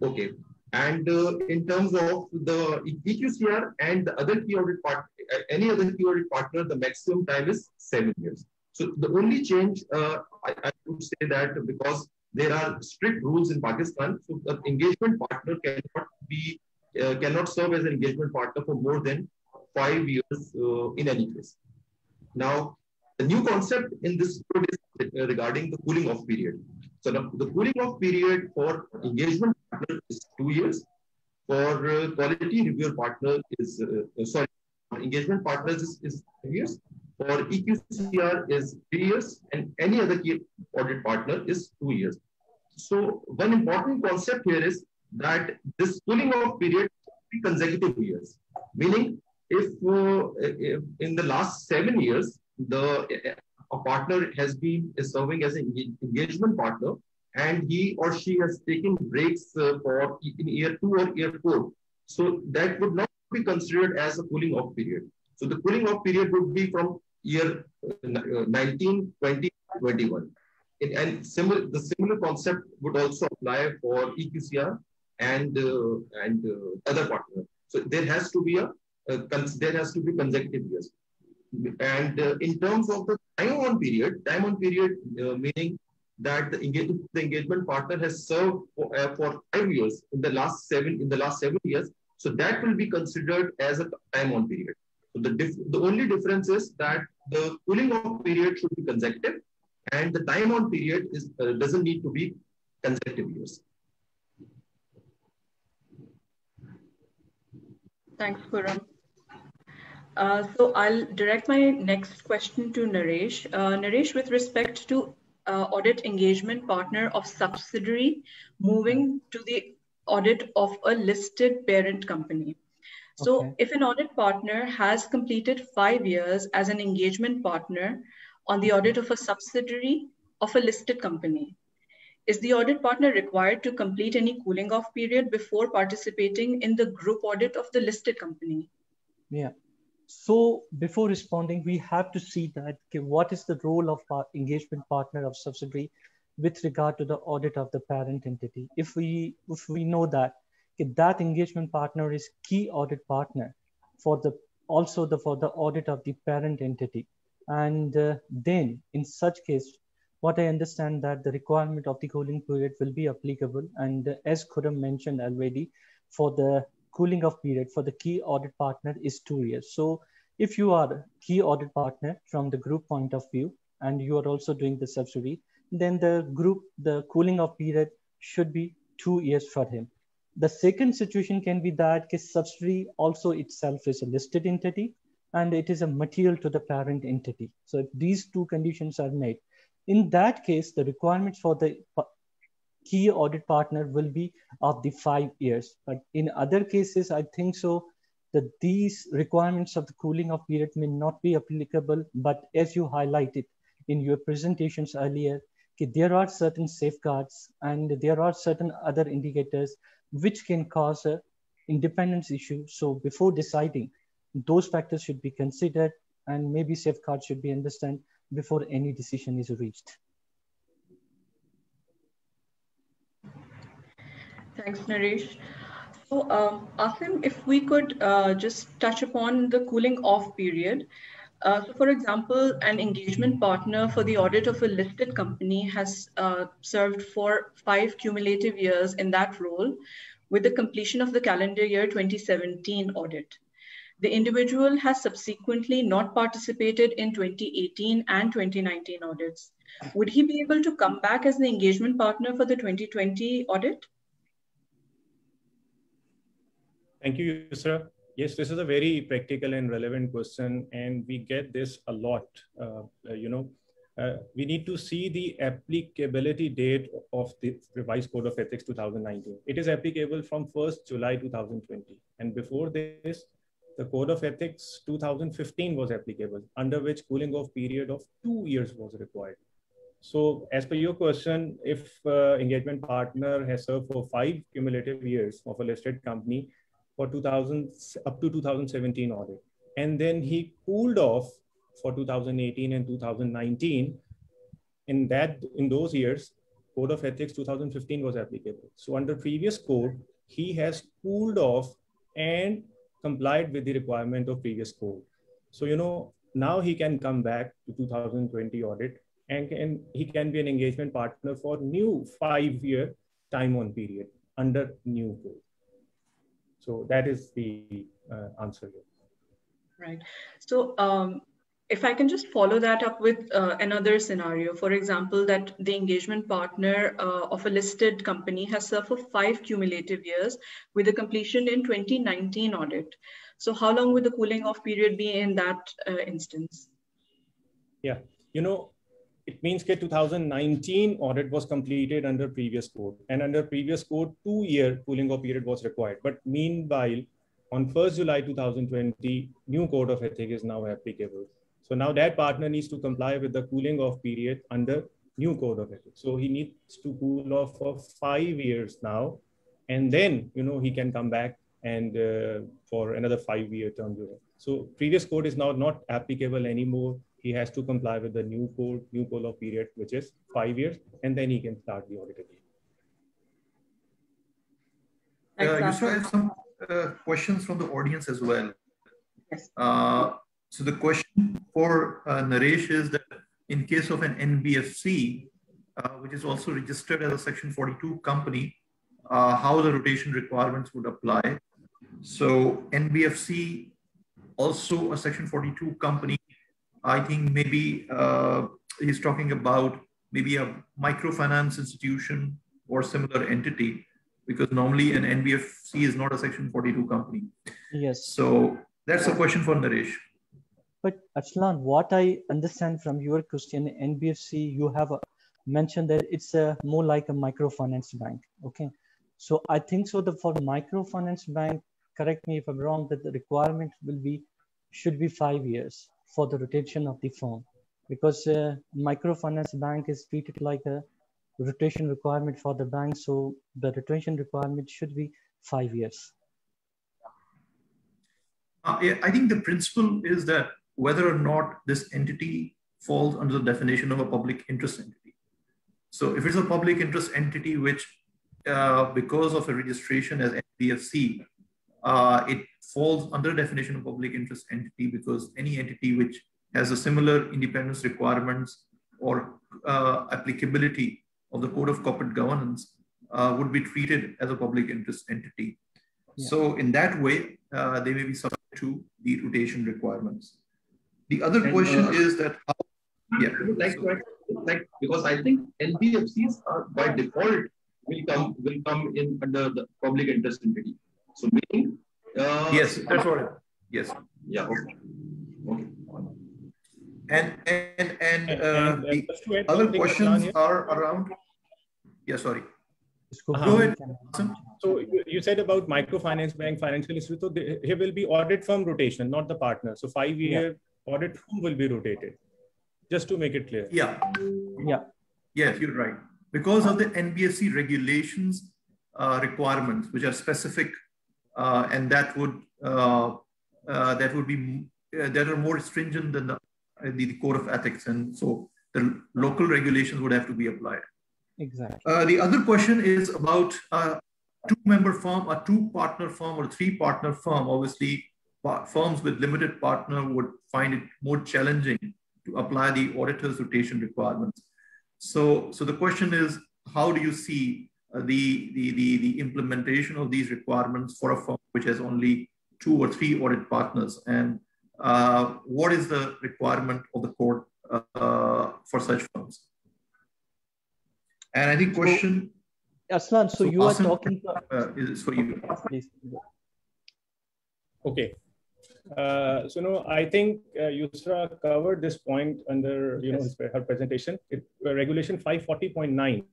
[SPEAKER 6] Okay. And uh, in terms of the EQCR and the other key audit partner, any other key audit partner, the maximum time is seven years. So the only change, uh, I, I, would say that because there are strict rules in Pakistan, so the engagement partner cannot be uh, cannot serve as an engagement partner for more than five years uh, in any case. Now, the new concept in this code is regarding the cooling off period. So the, the cooling off period for engagement partner is two years. For uh, quality reviewer partner is, uh, uh sorry, engagement partners is, is years. For EQCR is three years and any other key audit partner is two years. So one important concept here is that this cooling off period be consecutive years, meaning if, uh, if in the last seven years, the a partner has been serving as an engagement partner and he or she has taken breaks uh, for in year two or year four. So that would not be considered as a cooling off period. So the cooling off period would be from year uh, 19, 20, 21. and similar, the similar concept would also apply for EQCR and uh, and uh, other partners. So there has to be a uh, there has to be consecutive years. And uh, in terms of the time on period, time on period uh, meaning that the, engage, the engagement partner has served for, uh, for five years in the last seven in the last seven years. So that will be considered as a time on period. So the the only difference is that the cooling off period should be consecutive, and the time on period is uh, doesn't need to be consecutive years.
[SPEAKER 3] Thanks, Khurram. Uh, so I'll direct my next question to Naresh. Uh, Naresh, with respect to uh, audit engagement partner of subsidiary moving to the audit of a listed parent company. So okay. if an audit partner has completed five years as an engagement partner on the audit of a subsidiary of a listed company, is the audit partner required to complete any cooling off period before participating in the group audit of the listed company?
[SPEAKER 5] Yeah. So before responding, we have to see that okay, what is the role of our engagement partner of subsidiary with regard to the audit of the parent entity. If we if we know that okay, that engagement partner is key audit partner for the also the for the audit of the parent entity, and uh, then in such case, what I understand that the requirement of the cooling period will be applicable, and uh, as Khurram mentioned already, for the cooling off period for the key audit partner is two years. So if you are a key audit partner from the group point of view, and you are also doing the subsidy, then the group, the cooling off period should be two years for him. The second situation can be that his subsidiary also itself is a listed entity and it is a material to the parent entity. So if these two conditions are met, in that case, the requirements for the key audit partner will be of the five years. But in other cases, I think so that these requirements of the cooling off period may not be applicable. But as you highlighted in your presentations earlier, there are certain safeguards and there are certain other indicators which can cause a independence issue. So before deciding, those factors should be considered and maybe safeguards should be understood before any decision is reached.
[SPEAKER 3] Thanks, Naresh. So, um, Asim, if we could uh, just touch upon the cooling off period. Uh, so, for example, an engagement partner for the audit of a listed company has uh, served for five cumulative years in that role with the completion of the calendar year 2017 audit. The individual has subsequently not participated in 2018 and 2019 audits. Would he be able to come back as the engagement partner for the 2020 audit?
[SPEAKER 7] Thank you, Yusra. Yes, this is a very practical and relevant question, and we get this a lot. Uh, uh, you know, uh, we need to see the applicability date of the revised Code of Ethics 2019. It is applicable from 1st July 2020. And before this, the Code of Ethics 2015 was applicable, under which cooling off period of two years was required. So as per your question, if uh, engagement partner has served for five cumulative years of a listed company, for 2000 up to 2017 audit. And then he cooled off for 2018 and 2019. In that, in those years, Code of Ethics 2015 was applicable. So under previous code, he has cooled off and complied with the requirement of previous code. So, you know, now he can come back to 2020 audit and can, he can be an engagement partner for new five-year time on period under new code. So that is the uh, answer here.
[SPEAKER 3] Right. So um, if I can just follow that up with uh, another scenario, for example, that the engagement partner uh, of a listed company has served for five cumulative years with a completion in 2019 audit. So how long would the cooling off period be in that uh, instance?
[SPEAKER 7] Yeah, you know, it means that 2019 audit was completed under previous code and under previous code two year cooling off period was required. But meanwhile on 1st july 2020 new code of ethics is now applicable. So now that partner needs to comply with the cooling off period under new code of ethics. So he needs to cool off for five years now and then you know he can come back and uh, for another five year term. So previous code is now not applicable anymore he has to comply with the new code, new call period, which is five years, and then he can start the audit again.
[SPEAKER 2] Uh, Yusra, I have some uh, questions from the audience as well.
[SPEAKER 3] Yes.
[SPEAKER 2] Uh, so the question for uh, Naresh is that in case of an NBFC, uh, which is also registered as a Section 42 company, uh, how the rotation requirements would apply. So NBFC, also a Section 42 company, I think maybe uh, he's talking about maybe a microfinance institution or similar entity, because normally an NBFC is not a Section 42 company.
[SPEAKER 5] Yes.
[SPEAKER 2] So that's a question for Naresh.
[SPEAKER 5] But Arsalan, what I understand from your question, NBFC, you have uh, mentioned that it's a more like a microfinance bank. Okay. So I think so. The for microfinance bank, correct me if I'm wrong, that the requirement will be should be five years for the rotation of the firm, because uh, microfinance bank is treated like a rotation requirement for the bank. So the rotation requirement should be five years.
[SPEAKER 2] Uh, I think the principle is that whether or not this entity falls under the definition of a public interest entity. So if it's a public interest entity, which uh, because of a registration as NBFC, uh, it falls under definition of public interest entity because any entity which has a similar independence requirements or uh, applicability of the code of corporate governance uh, would be treated as a public interest entity. Yeah. So in that way, uh, they may be subject to the rotation requirements. The other and, question uh, is that how,
[SPEAKER 6] yeah, like, like because I think NBFCs are by default will come will come in under the public interest entity. So meaning
[SPEAKER 2] uh, yes, that's what. Yes.
[SPEAKER 6] Yeah. Okay. Okay.
[SPEAKER 2] And and and, uh, and, and the other questions are around. Yeah, sorry.
[SPEAKER 7] Uh-huh. Go ahead. So you said about microfinance bank, financial institute. So he will be audit firm rotation, not the partner. So five year yeah. audit firm will be rotated. Just to make it clear.
[SPEAKER 2] Yeah.
[SPEAKER 5] Yeah.
[SPEAKER 2] Yes, you're right. Because of the NBFC regulations uh, requirements, which are specific, and that would uh, uh that would be uh, that are more stringent than the, uh, the code of ethics, and so the local regulations would have to be applied.
[SPEAKER 5] Exactly.
[SPEAKER 2] Uh, the other question is about a two-member firm, a two-partner firm, or three-partner firm. Obviously, firms with limited partner would find it more challenging to apply the auditor's rotation requirements. So, so the question is, how do you see uh, the, the, the, the implementation of these requirements for a firm which has only two or three audit partners? And uh, what is the requirement of the court uh, for such firms? And I think question.
[SPEAKER 5] So, Arsalan, so, so you Asim, are talking.
[SPEAKER 2] Uh, is for you.
[SPEAKER 7] Okay. Uh, so no, I think uh, Yusra covered this point under you yes. know her presentation. It, uh, regulation 540.9.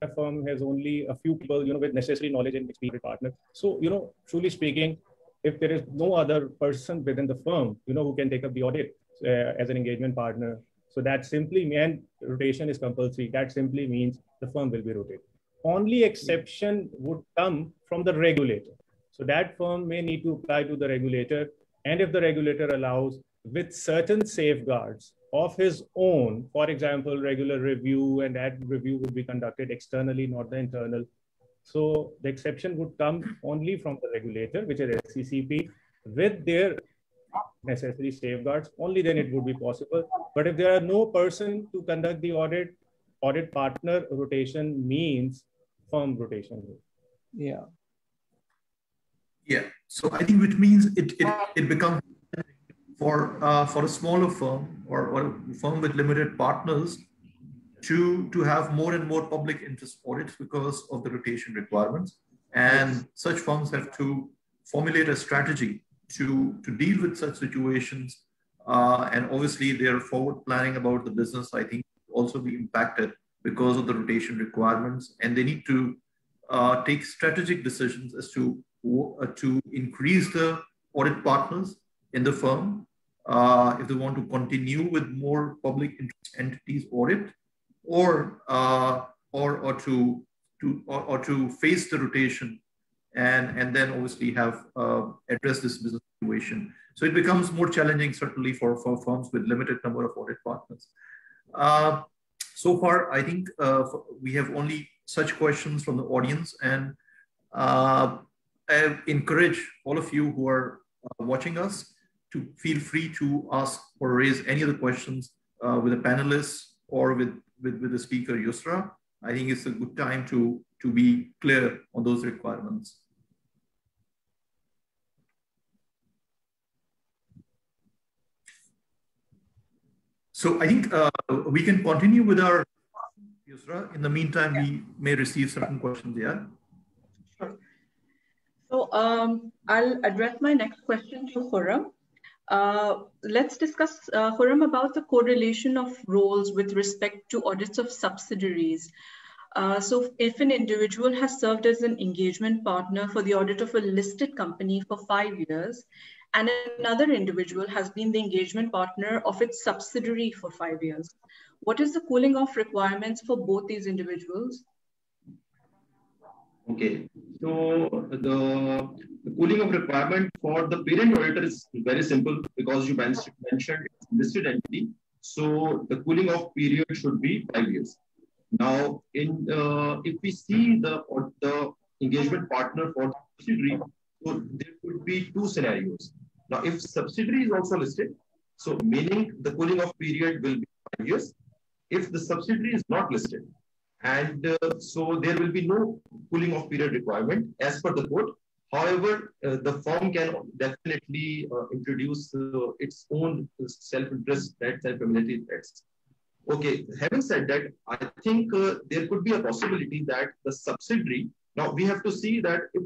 [SPEAKER 7] A firm has only a few people, you know, with necessary knowledge and experience partner. So, you know, truly speaking, if there is no other person within the firm, you know, who can take up the audit uh, as an engagement partner. So that simply means rotation is compulsory. That simply means the firm will be rotated. Only exception would come from the regulator. So that firm may need to apply to the regulator. And if the regulator allows with certain safeguards of his own, for example, regular review and that review would be conducted externally, not the internal so the exception would come only from the regulator, which is SECP, with their necessary safeguards. Only then it would be possible. But if there are no person to conduct the audit, audit partner rotation means firm rotation.
[SPEAKER 5] Yeah.
[SPEAKER 2] Yeah. So I think which means it it, it becomes for uh, for a smaller firm or, or a firm with limited partners to, to have more and more public interest audits because of the rotation requirements. And yes. such firms have to formulate a strategy to, to deal with such situations. Uh, and obviously, their forward planning about the business, I think, also be impacted because of the rotation requirements. And they need to uh, take strategic decisions as to, uh, to increase the audit partners in the firm uh, if they want to continue with more public interest entities audit or uh, or or to to or, or, to face the rotation and and then obviously have uh, address this business situation. So it becomes more challenging certainly for, for firms with limited number of audit partners. Uh, so far, I think uh, we have only such questions from the audience and I encourage all of you who are watching us to feel free to ask or raise any of the questions uh, with the panelists or with, with, with the speaker, Yusra. I think it's a good time to, to be clear on those requirements. So I think uh, we can continue with our, Yusra. In the meantime, yeah. we may receive certain questions, yeah?
[SPEAKER 3] Sure. So um, I'll address my next question to Khurram. Uh, let's discuss, uh, about the correlation of roles with respect to audits of subsidiaries. Uh, so if an individual has served as an engagement partner for the audit of a listed company for five years, and another individual has been the engagement partner of its subsidiary for five years, what is the cooling off requirements for both these individuals?
[SPEAKER 6] Okay, so the, the cooling off requirement for the parent auditor is very simple because you mentioned listed entity. So the cooling off period should be five years. Now, in uh, if we see the the engagement partner for subsidiary, so there could be two scenarios. Now, if subsidiary is also listed, so meaning the cooling off period will be five years. If the subsidiary is not listed, and uh, so there will be no cooling off period requirement as per the code. However, uh, the firm can definitely uh, introduce uh, its own self-interest threats and familiarity threats Okay, having said that, I think uh, there could be a possibility that the subsidiary, now we have to see that if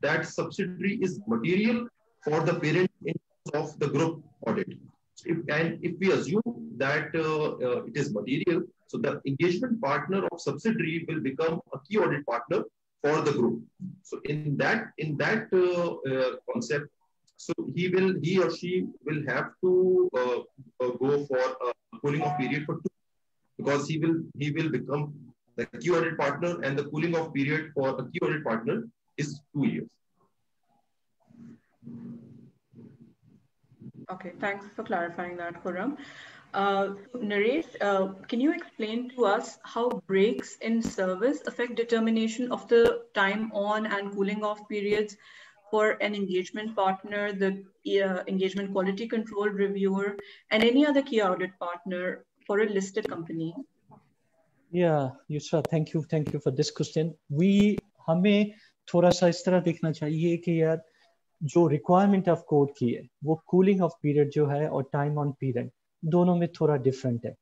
[SPEAKER 6] that subsidiary is material for the parent in of the group audit. So if, and if we assume that uh, uh, it is material, so the engagement partner of subsidiary will become a key audit partner for the group. So in that in that uh, uh, concept, so he will he or she will have to uh, go for a cooling off period for two because he will he will become the key audit partner and the cooling off period for a audit partner is two years.
[SPEAKER 3] Okay, thanks for clarifying that, Khurram. Uh, Naresh, uh, can you explain to us how breaks in service affect determination of the time on and cooling off periods for an engagement partner, the uh, engagement quality control reviewer, and any other key audit partner for a listed company?
[SPEAKER 5] Yeah, Yusra, thank you, thank you for this question. We हमें थोड़ा सा इस तरह देखना चाहिए कि यार जो रिक्वायरमेंट ऑफ कोड की है वो कूलिंग ऑफ पीरियड जो है और टाइम ऑन पीरियड दोनों में थोड़ा डिफरेंट है।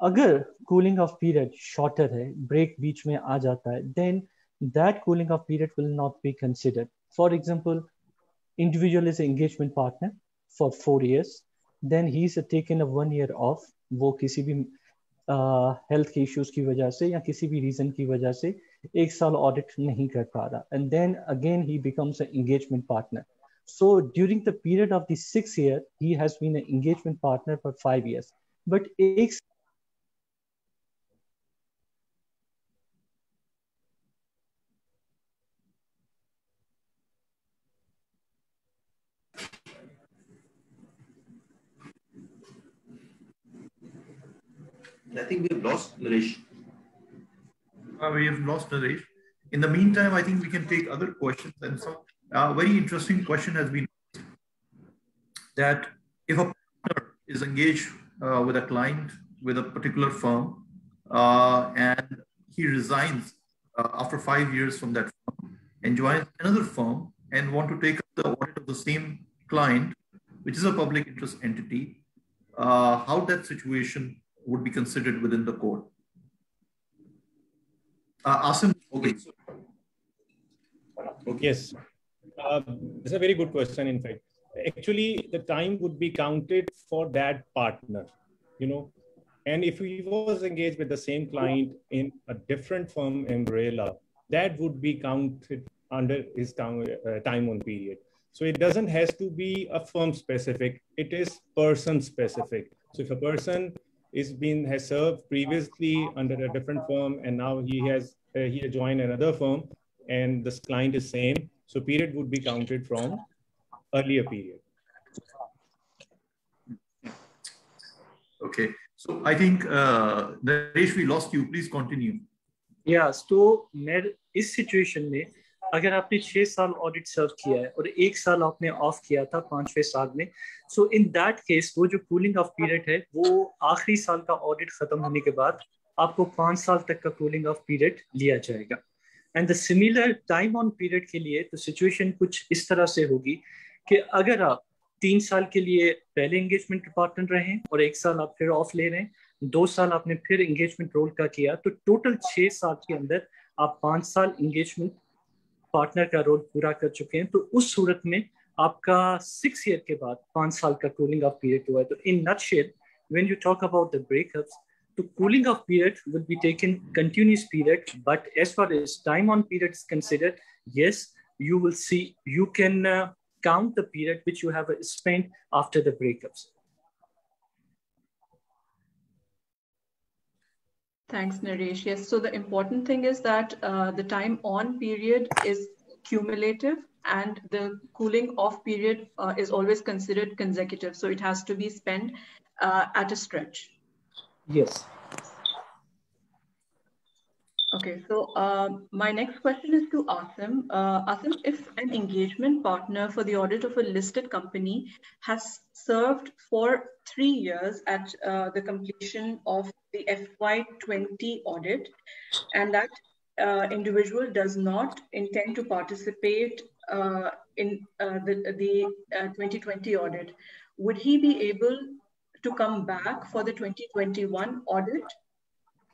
[SPEAKER 5] अगर कूलिंग ऑफ़ पीरियड शॉर्टर है ब्रेक बीच में आ जाता है then that cooling off period will not be considered for example individual is engagement partner for four years then he is take in a one year off वो किसी भी health के इश्यूज़ की वजह से या किसी भी रीजन की वजह से एक साल ऑडिट नहीं कर पा रहा। And then again he becomes a engagement partner so during the period of the six year he has been an engagement partner for five years but एक
[SPEAKER 6] I think we have lost Naresh.
[SPEAKER 2] Uh, we have lost Naresh. In the meantime, I think we can take other questions. And so, a very interesting question has been that if a partner is engaged uh, with a client with a particular firm uh, and he resigns uh, after five years from that firm and joins another firm and want to take up the audit of the same client, which is a public interest entity, uh, how that situation would be considered within the code. Uh, Asim, okay.
[SPEAKER 7] Yes, uh, it's a very good question. In fact, actually, the time would be counted for that partner, you know. And if he was engaged with the same client in a different firm umbrella, that would be counted under his time, uh, time on period. So it doesn't has to be a firm specific. It is person specific. So if a person is been has served previously under a different firm and now he has uh, he joined another firm and this client is same so period would be counted from earlier period.
[SPEAKER 2] Okay. So i think uh Naresh, we lost you. Please continue.
[SPEAKER 5] Yeah so मैं इस situation में अगर आपने छह साल audit सर्व किया है और एक साल आपने ऑफ़ किया था पाँचवें साल में सो इन दैट केस वो जो कूलिंग ऑफ़ पीरियड है वो आखिरी साल का ऑडिट खत्म होने के बाद आपको पाँच साल तक का कूलिंग ऑफ़ पीरियड लिया जाएगा। And the similar time on period के लिए तो सिचुएशन कुछ इस तरह से होगी कि अगर आप तीन साल के लिए पहले एंगेजमेंट पार्टनर रहे और एक साल आप फिर ऑफ़ ले रहे हैं दो साल आपने फिर एंगेजमेंट रोल का किया तो टोटल छह साल के अंदर आप पाँच साल एंगेजमेंट पार्टनर का रोल पूरा कर चुके हैं। तो उस सूरत में आपका सिक्स ईयर के बाद पाँच साल का कूलिंग ऑफ़ पीरियड हुआ है। तो in nutshell when you talk about the breakups तो cooling off period will be taken continuous period but as far as time on period is considered yes you will see you can uh, count the period which you have spent after the breakups
[SPEAKER 3] Thanks, Naresh. Yes, so the important thing is that uh, the time on period is cumulative and the cooling off period uh, is always considered consecutive. So it has to be spent uh, at a stretch.
[SPEAKER 5] Yes.
[SPEAKER 3] Okay, so um, my next question is to Asim. Uh, Asim, if an engagement partner for the audit of a listed company has served for three years at uh, the completion of the FY20 audit, and that uh, individual does not intend to participate uh, in uh, the, the 2020 uh, audit, would he be able to come back for the 2021 audit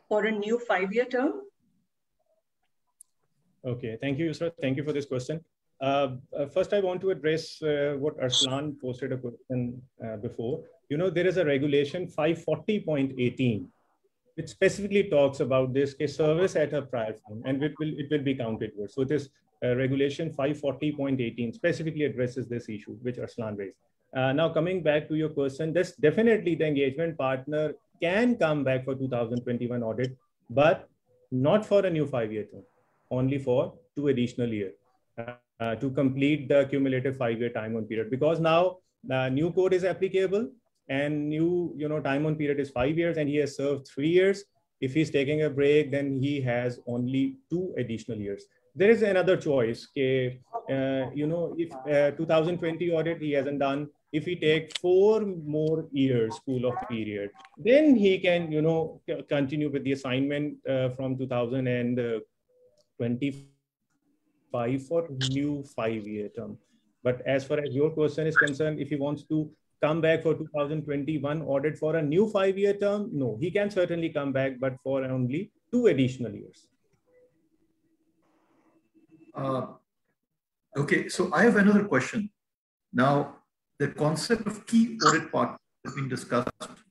[SPEAKER 3] for a new five-year term?
[SPEAKER 7] Okay, thank you, Yusra. Thank you for this question. Uh, uh, first, I want to address uh, what Arsalan posted a question uh, before. You know, there is a regulation 540.18, which specifically talks about this case service at a prior firm, and it will it will be counted. So this uh, regulation 540.18 specifically addresses this issue, which Arsalan raised. Uh, now, coming back to your question, this definitely the engagement partner can come back for 2021 audit, but not for a new five-year term only for two additional years uh, to complete the cumulative five-year time on period. Because now the new code is applicable and new you know time on period is five years and he has served three years. If he's taking a break then he has only two additional years. There is another choice okay, uh, you know if uh, 2020 audit he hasn't done if he take four more years school of period then he can you know continue with the assignment uh, from 2000 and uh, 25 for new five-year term. But as far as your question is concerned, if he wants to come back for 2021 audit for a new five-year term, no, he can certainly come back, but for only two additional years.
[SPEAKER 2] Uh, okay, so I have another question. Now, the concept of key audit partner has been discussed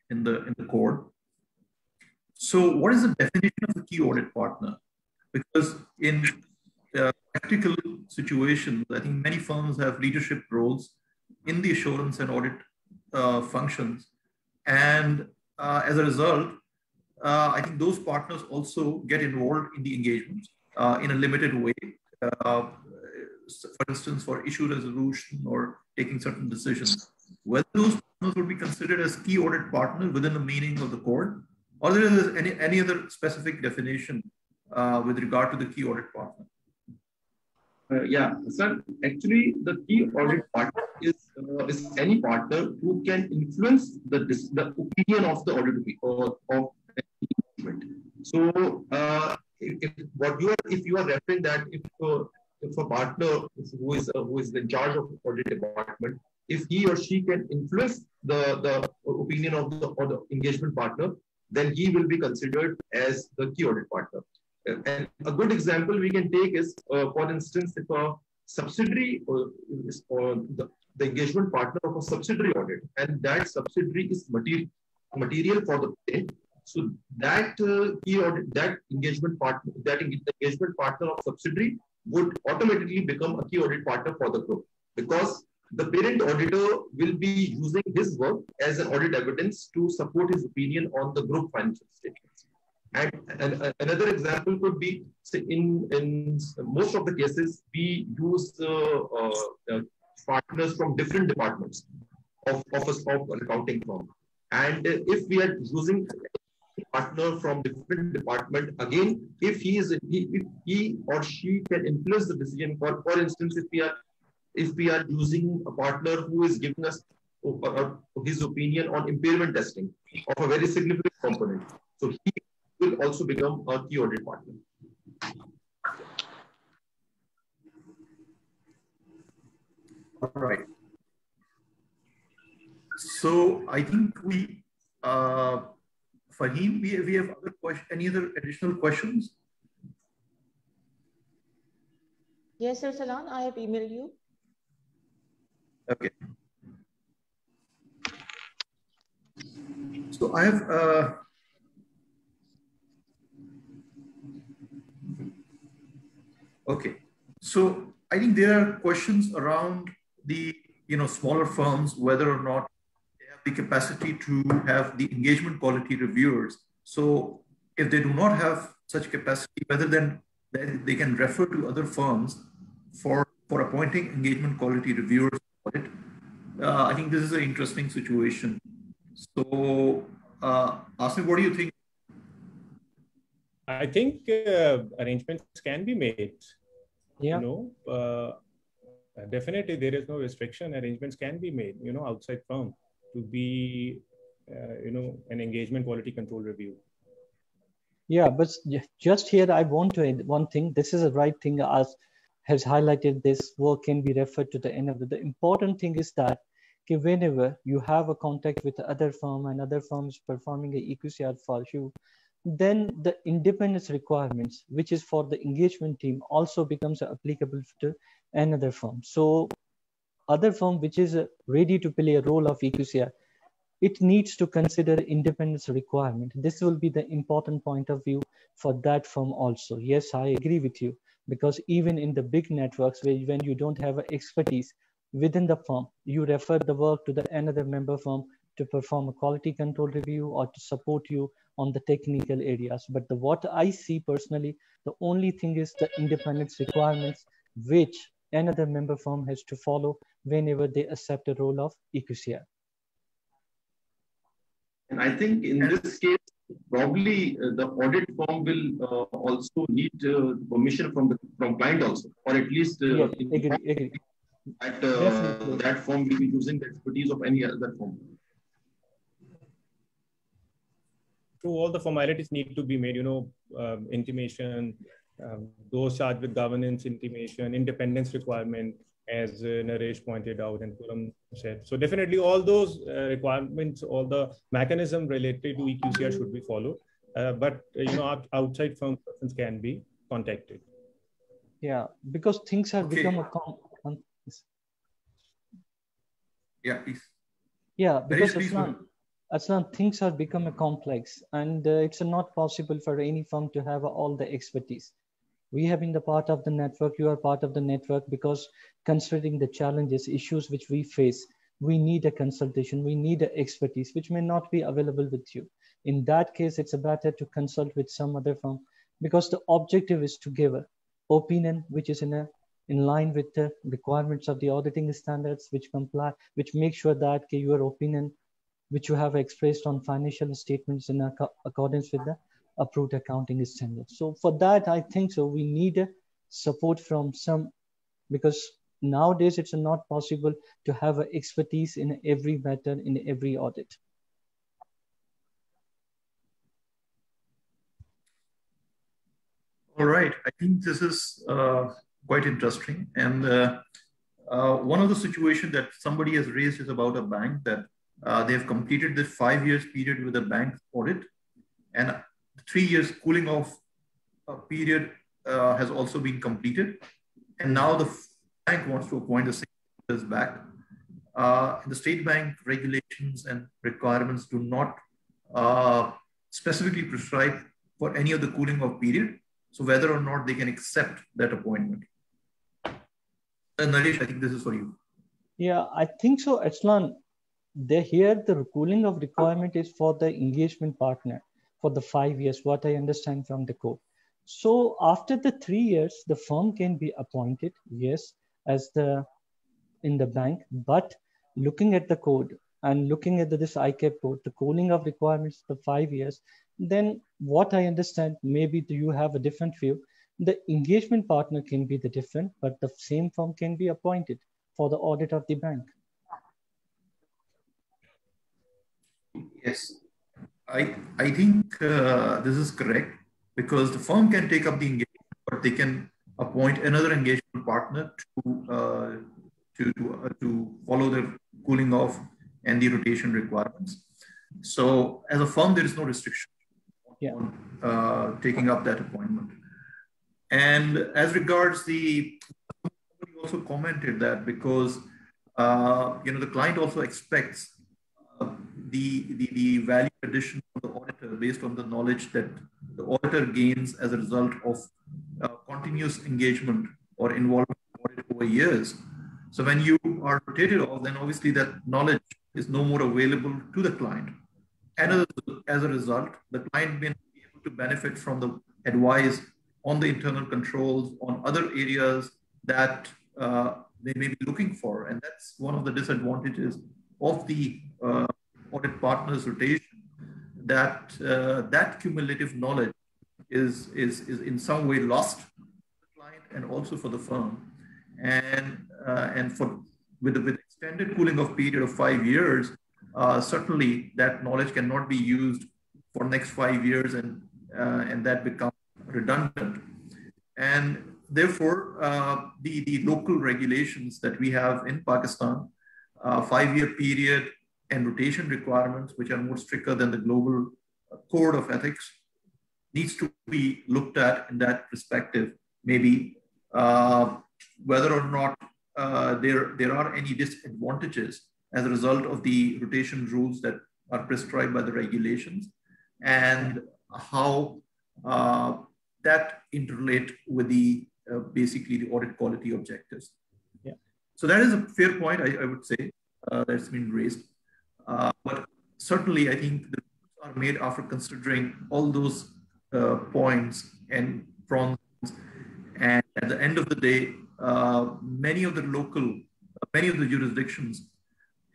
[SPEAKER 2] in the in the code. So, what is the definition of a key audit partner? because in uh, practical situations, I think many firms have leadership roles in the assurance and audit uh, functions. And uh, as a result, uh, I think those partners also get involved in the engagement uh, in a limited way. Uh, for instance, for issue resolution or taking certain decisions. Whether those partners would be considered as key audit partners within the meaning of the code, or there is any, any other specific definition uh, with regard to the key audit partner?
[SPEAKER 6] Uh, yeah, sir. Actually, the key audit partner is, uh, is any partner who can influence the, the opinion of the audit or of engagement. So, uh, if, if, what you are if you are referring that if uh, if a partner who is uh, who is in charge of audit department, if he or she can influence the the opinion of the or the engagement partner, then he will be considered as the key audit partner. And a good example we can take is, uh, for instance, if a subsidiary or, or the, the, engagement partner of a subsidiary audit, and that subsidiary is material, material for the parent. So that uh, key audit, that engagement partner, that engagement partner of subsidiary would automatically become a key audit partner for the group because the parent auditor will be using his work as an audit evidence to support his opinion on the group financial statements. And, and another example could be in, in most of the cases, we use uh, uh, partners from different departments of office of an accounting firm. And if we are using partner from different department, again, if he is he, if he or she can influence the decision. For for instance, if we are if we are using a partner who is giving us uh, his opinion on impairment testing of a very significant component, so he will also become a key audit partner.
[SPEAKER 2] All right. So I think we, uh, Fahim, we, we have other question, any other additional questions?
[SPEAKER 8] Yes, Sir Salan, I have emailed you.
[SPEAKER 2] Okay. So I have, uh, okay. So I think there are questions around the, you know, smaller firms, whether or not the capacity to have the engagement quality reviewers. So if they do not have such capacity, whether than they can refer to other firms for, for appointing engagement quality reviewers audit. Uh, I think this is an interesting situation. So, uh, Asim, what do you think?
[SPEAKER 7] I think uh, arrangements can be made.
[SPEAKER 5] Yeah.
[SPEAKER 7] You know, uh, definitely there is no restriction. Arrangements can be made. You know, outside firm to be, uh, you know, an engagement quality control review.
[SPEAKER 5] Yeah, but just here I want to add one thing. This is the right thing as has highlighted this work can be referred to the end of the, the important thing is that okay, whenever you have a contact with other firm and other firms performing a EQCR for you, then the independence requirements, which is for the engagement team, also becomes applicable to another firm. So other firm which is ready to play a role of EQCR, it needs to consider independence requirement. This will be the important point of view for that firm also. Yes, I agree with you because even in the big networks where when you don't have expertise within the firm, you refer the work to the another member firm to perform a quality control review or to support you on the technical areas. But the, what I see personally, the only thing is the independence requirements, which another member firm has to follow whenever they accept the role of EQCR.
[SPEAKER 6] And I think in this case, probably uh, the audit firm will uh, also need uh, permission from the from client also, or at least uh,
[SPEAKER 5] yes, agree, agree.
[SPEAKER 6] that uh, that firm will be using the expertise of any other firm.
[SPEAKER 7] So all the formalities need to be made. You know, um, intimation, um, those charged with governance, intimation, independence requirement, as uh, Naresh pointed out and Khurram said. So definitely all those uh, requirements, all the mechanism related to EQCR should be followed. Uh, but uh, you know, outside firm persons can be contacted.
[SPEAKER 5] Yeah, because things have okay. become a com-
[SPEAKER 2] yeah, please.
[SPEAKER 5] Yeah, because Arsalan, Arsalan, things have become a complex, and uh, it's not possible for any firm to have all the expertise we have been the part of the network you are part of the network because considering the challenges issues which we face we need a consultation we need a expertise which may not be available with you. In that case it's better to consult with some other firm because the objective is to give a opinion which is in a in line with the requirements of the auditing standards which comply which make sure that your opinion which you have expressed on financial statements in accordance with the approved accounting standards. So for that, I think so we need support from some because nowadays it's not possible to have expertise in every matter in every audit.
[SPEAKER 2] All right, I think this is uh, quite interesting. And uh, uh, one of the situations that somebody has raised is about a bank that uh, they have completed the five years period with a bank audit. And three years cooling off uh, period uh, has also been completed. And now the bank wants to appoint the same back. Uh, the state bank regulations and requirements do not uh, specifically prescribe for any of the cooling off period. So whether or not they can accept that appointment. And Naresh, I think this is for you.
[SPEAKER 5] Yeah, I think so, Arsalan. They here the cooling of requirement is for the engagement partner for the five years, what I understand from the code. So after the three years, the firm can be appointed, yes, as the in the bank, but looking at the code and looking at the, this ICAP code, the cooling of requirements the five years, then what I understand, maybe you have a different view. The engagement partner can be the different, but the same firm can be appointed for the audit of the bank.
[SPEAKER 2] Yes, I, I think uh, this is correct because the firm can take up the engagement, but they can appoint another engagement partner to uh, to to, uh, to follow the cooling off and the rotation requirements. So as a firm, there is no restriction
[SPEAKER 5] yeah.
[SPEAKER 2] on uh, taking up that appointment. And as regards the, somebody also commented that because uh, you know the client also expects uh, the, the the value addition the auditor based on the knowledge that the auditor gains as a result of uh, continuous engagement or involvement over years. So when you are rotated off, then obviously that knowledge is no more available to the client. And as, a result, the client may be able to benefit from the advice on the internal controls, on other areas that uh, they may be looking for. And that's one of the disadvantages of the uh, audit partners rotation, that uh, that cumulative knowledge is, is, is in some way lost for the client and also for the firm. And, uh, and for with, with extended cooling off period of five years, uh, certainly that knowledge cannot be used for next five years and, uh, and that becomes redundant. And therefore, uh, the, the local regulations that we have in Pakistan, uh, five-year period and rotation requirements, which are more stricter than the global code of ethics, needs to be looked at in that perspective. Maybe uh, whether or not uh, there, there are any disadvantages as a result of the rotation rules that are prescribed by the regulations and how uh, that interrelate with the uh, basically the audit quality objectives.
[SPEAKER 5] Yeah.
[SPEAKER 2] So that is a fair point, I, I would say, uh, that's been raised. Uh, but certainly, I think the rules are made after considering all those uh, points and prongs. And at the end of the day, uh, many of the local, many of the jurisdictions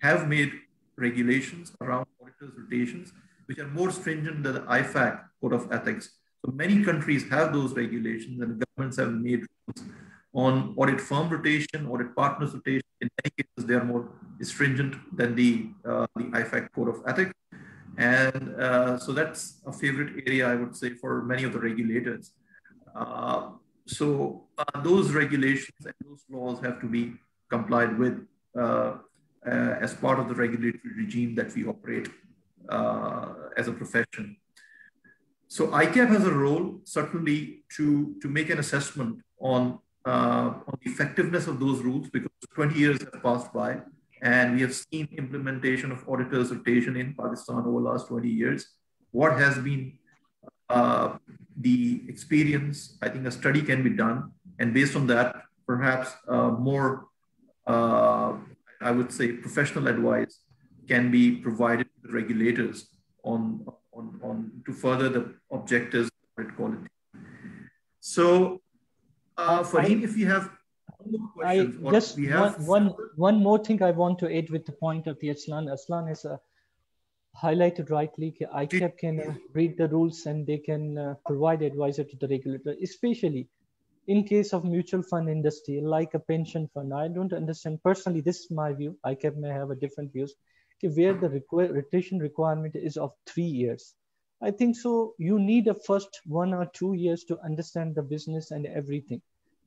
[SPEAKER 2] have made regulations around auditors' rotations, which are more stringent than the IFAC Code of Ethics. So many countries have those regulations and governments have made rules on audit firm rotation, audit partners rotation. In many cases, they are more stringent than the, uh, the IFAC Code of Ethics. And uh, so that's a favorite area, I would say, for many of the regulators. Uh, so uh, those regulations and those laws have to be complied with uh, uh, as part of the regulatory regime that we operate as a profession. So ICAP has a role certainly to, to make an assessment on, on the effectiveness of those rules because 20 years have passed by and we have seen implementation of auditors rotation in Pakistan over the last 20 years. What has been uh, the experience? I think a study can be done and based on that, perhaps uh, more uh, I would say professional advice can be provided to the regulators on, on, on to further the objectives of audit quality. So, uh, Farheen, if you have
[SPEAKER 5] I just one, one, one more thing I want to add with the point of the Arsalan. Arsalan has uh, highlighted rightly ICAP can uh, read the rules and they can uh, provide advisor to the regulator, especially in case of mutual fund industry, like a pension fund, I don't understand personally. This is my view. ICAP may have a different views. Where the require, rotation requirement is of three years, I think so. You need a first one or two years to understand the business and everything,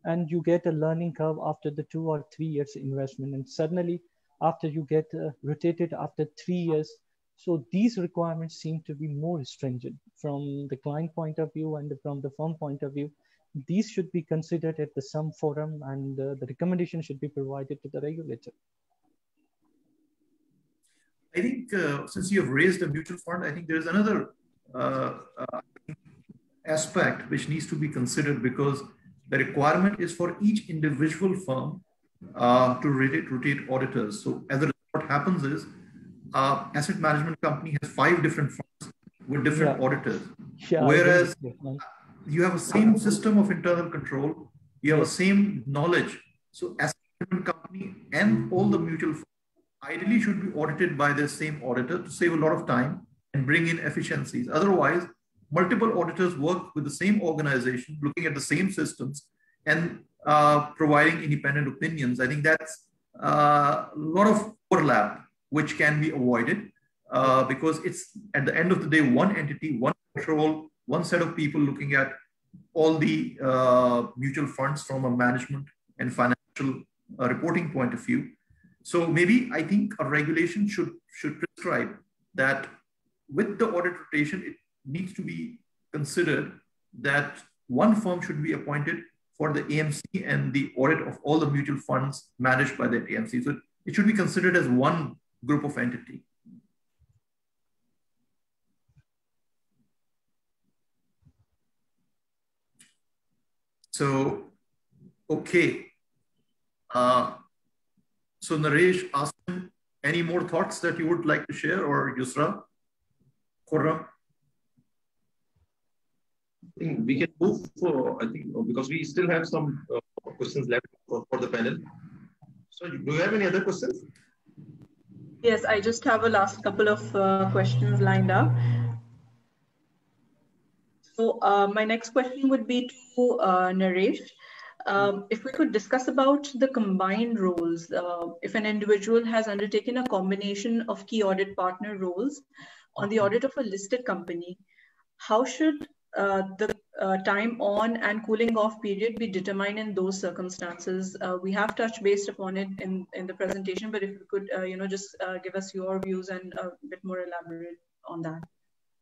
[SPEAKER 5] and you get a learning curve after the two or three years investment, and suddenly after you get uh, rotated after three years. So these requirements seem to be more stringent from the client point of view and from the firm point of view these should be considered at the some forum and uh, the recommendation should be provided to the regulator.
[SPEAKER 2] I think uh, since you have raised a mutual fund, I think there is another aspect which needs to be considered because the requirement is for each individual firm uh, to rotate, rotate auditors. So as a result, what happens is uh, asset management company has five different firms with different yeah. auditors. Yeah, Whereas you have a same system of internal control, you have a same knowledge. So asset management company and all the mutual funds ideally should be audited by the same auditor to save a lot of time and bring in efficiencies. Otherwise, multiple auditors work with the same organization, looking at the same systems and uh, providing independent opinions. I think that's uh, a lot of overlap, which can be avoided uh, because it's at the end of the day, one entity, one control, one set of people looking at all the uh, mutual funds from a management and financial uh, reporting point of view. So maybe I think a regulation should should prescribe that with the audit rotation, it needs to be considered that one firm should be appointed for the AMC and the audit of all the mutual funds managed by the AMC. So it should be considered as one group of entity. So, okay. Uh, so Naresh, Asim, any more thoughts that you would like to share or Yusra? Khurram?
[SPEAKER 6] I think we can move for, I think, because we still have some uh, questions left for, for, the panel. So do you have any other questions?
[SPEAKER 3] Yes, I just have a last couple of uh, questions lined up. So uh, my next question would be to uh, Naresh. Um, if we could discuss about the combined roles, uh, if an individual has undertaken a combination of key audit partner roles on the audit of a listed company, how should uh, the uh, time on and cooling off period be determined in those circumstances? Uh, we have touched based upon it in, in the presentation, but if you could, uh, you know, just uh, give us your views and a bit more elaborate on that.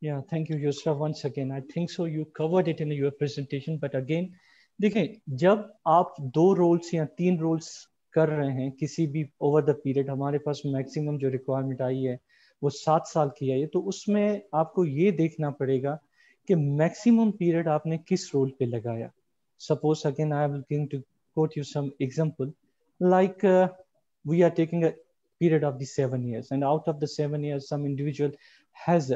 [SPEAKER 5] Yeah, thank you, Yusra. Once again, I think so. You covered it in your presentation, but again, देखिए जब आप दो roles या तीन roles कर रहे हैं किसी भी ओवर द पीरियड हमारे पास मैक्सिमम जो रिक्वायरमेंट आई है वो सात साल की आई है तो उसमें आपको ये देखना पड़ेगा कि मैक्सिमम पीरियड आपने किस रोल पे लगाया suppose again I am looking to coat you some example like we are taking a period of the seven years and out of the seven years some individual has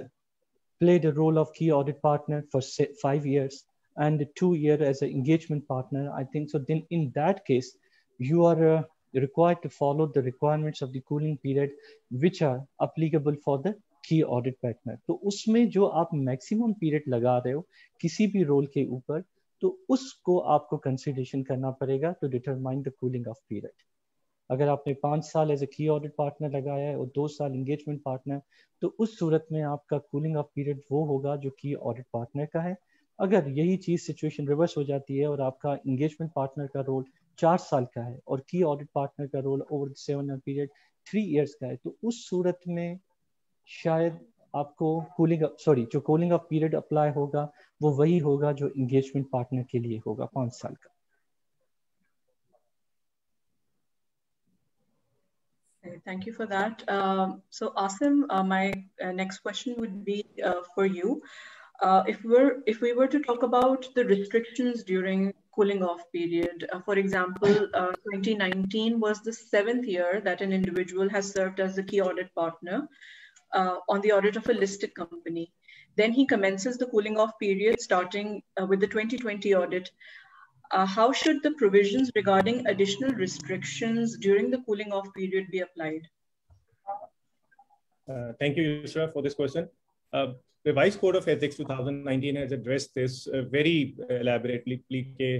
[SPEAKER 5] played a role of key audit partner for five years and two year as an engagement partner, I think so. Then in that case, you are uh, required to follow the requirements of the cooling period, which are applicable for the key audit partner तो उसमें जो आप maximum period लगा रहे हो किसी भी role के ऊपर तो उसको आपको कंसिडरेशन करना पड़ेगा to determine the cooling off period अगर आपने पाँच साल एज ए की ऑडिट पार्टनर लगाया है और दो साल इंगेजमेंट पार्टनर तो उस सूरत में आपका कूलिंग ऑफ़ पीरियड वो होगा जो की ऑडिट पार्टनर का है। अगर यही चीज़ सिचुएशन रिवर्स हो जाती है और आपका इंगेजमेंट पार्टनर का रोल चार साल का है और की ऑडिट पार्टनर का roll over seven year period three years का है तो उस सूरत में शायद आपको कूलिंग सॉरी जो कूलिंग ऑफ़ पीरियड अप्लाई होगा वो वही होगा जो इंगेजमेंट पार्टनर के लिए होगा पाँच साल का
[SPEAKER 3] Thank you for that. Um, so, Asim, uh, my uh, next question would be uh, for you. Uh, if we're if we were to talk about the restrictions during cooling off period, uh, for example, uh, 2019 was the seventh year that an individual has served as the key audit partner uh, on the audit of a listed company. Then he commences the cooling off period starting uh, with the 2020 audit. Uh, how should the provisions regarding additional restrictions during the cooling off period be applied?
[SPEAKER 7] thank you, Yusra, for this question revised code of ethics 2019 has addressed this uh, very elaborately के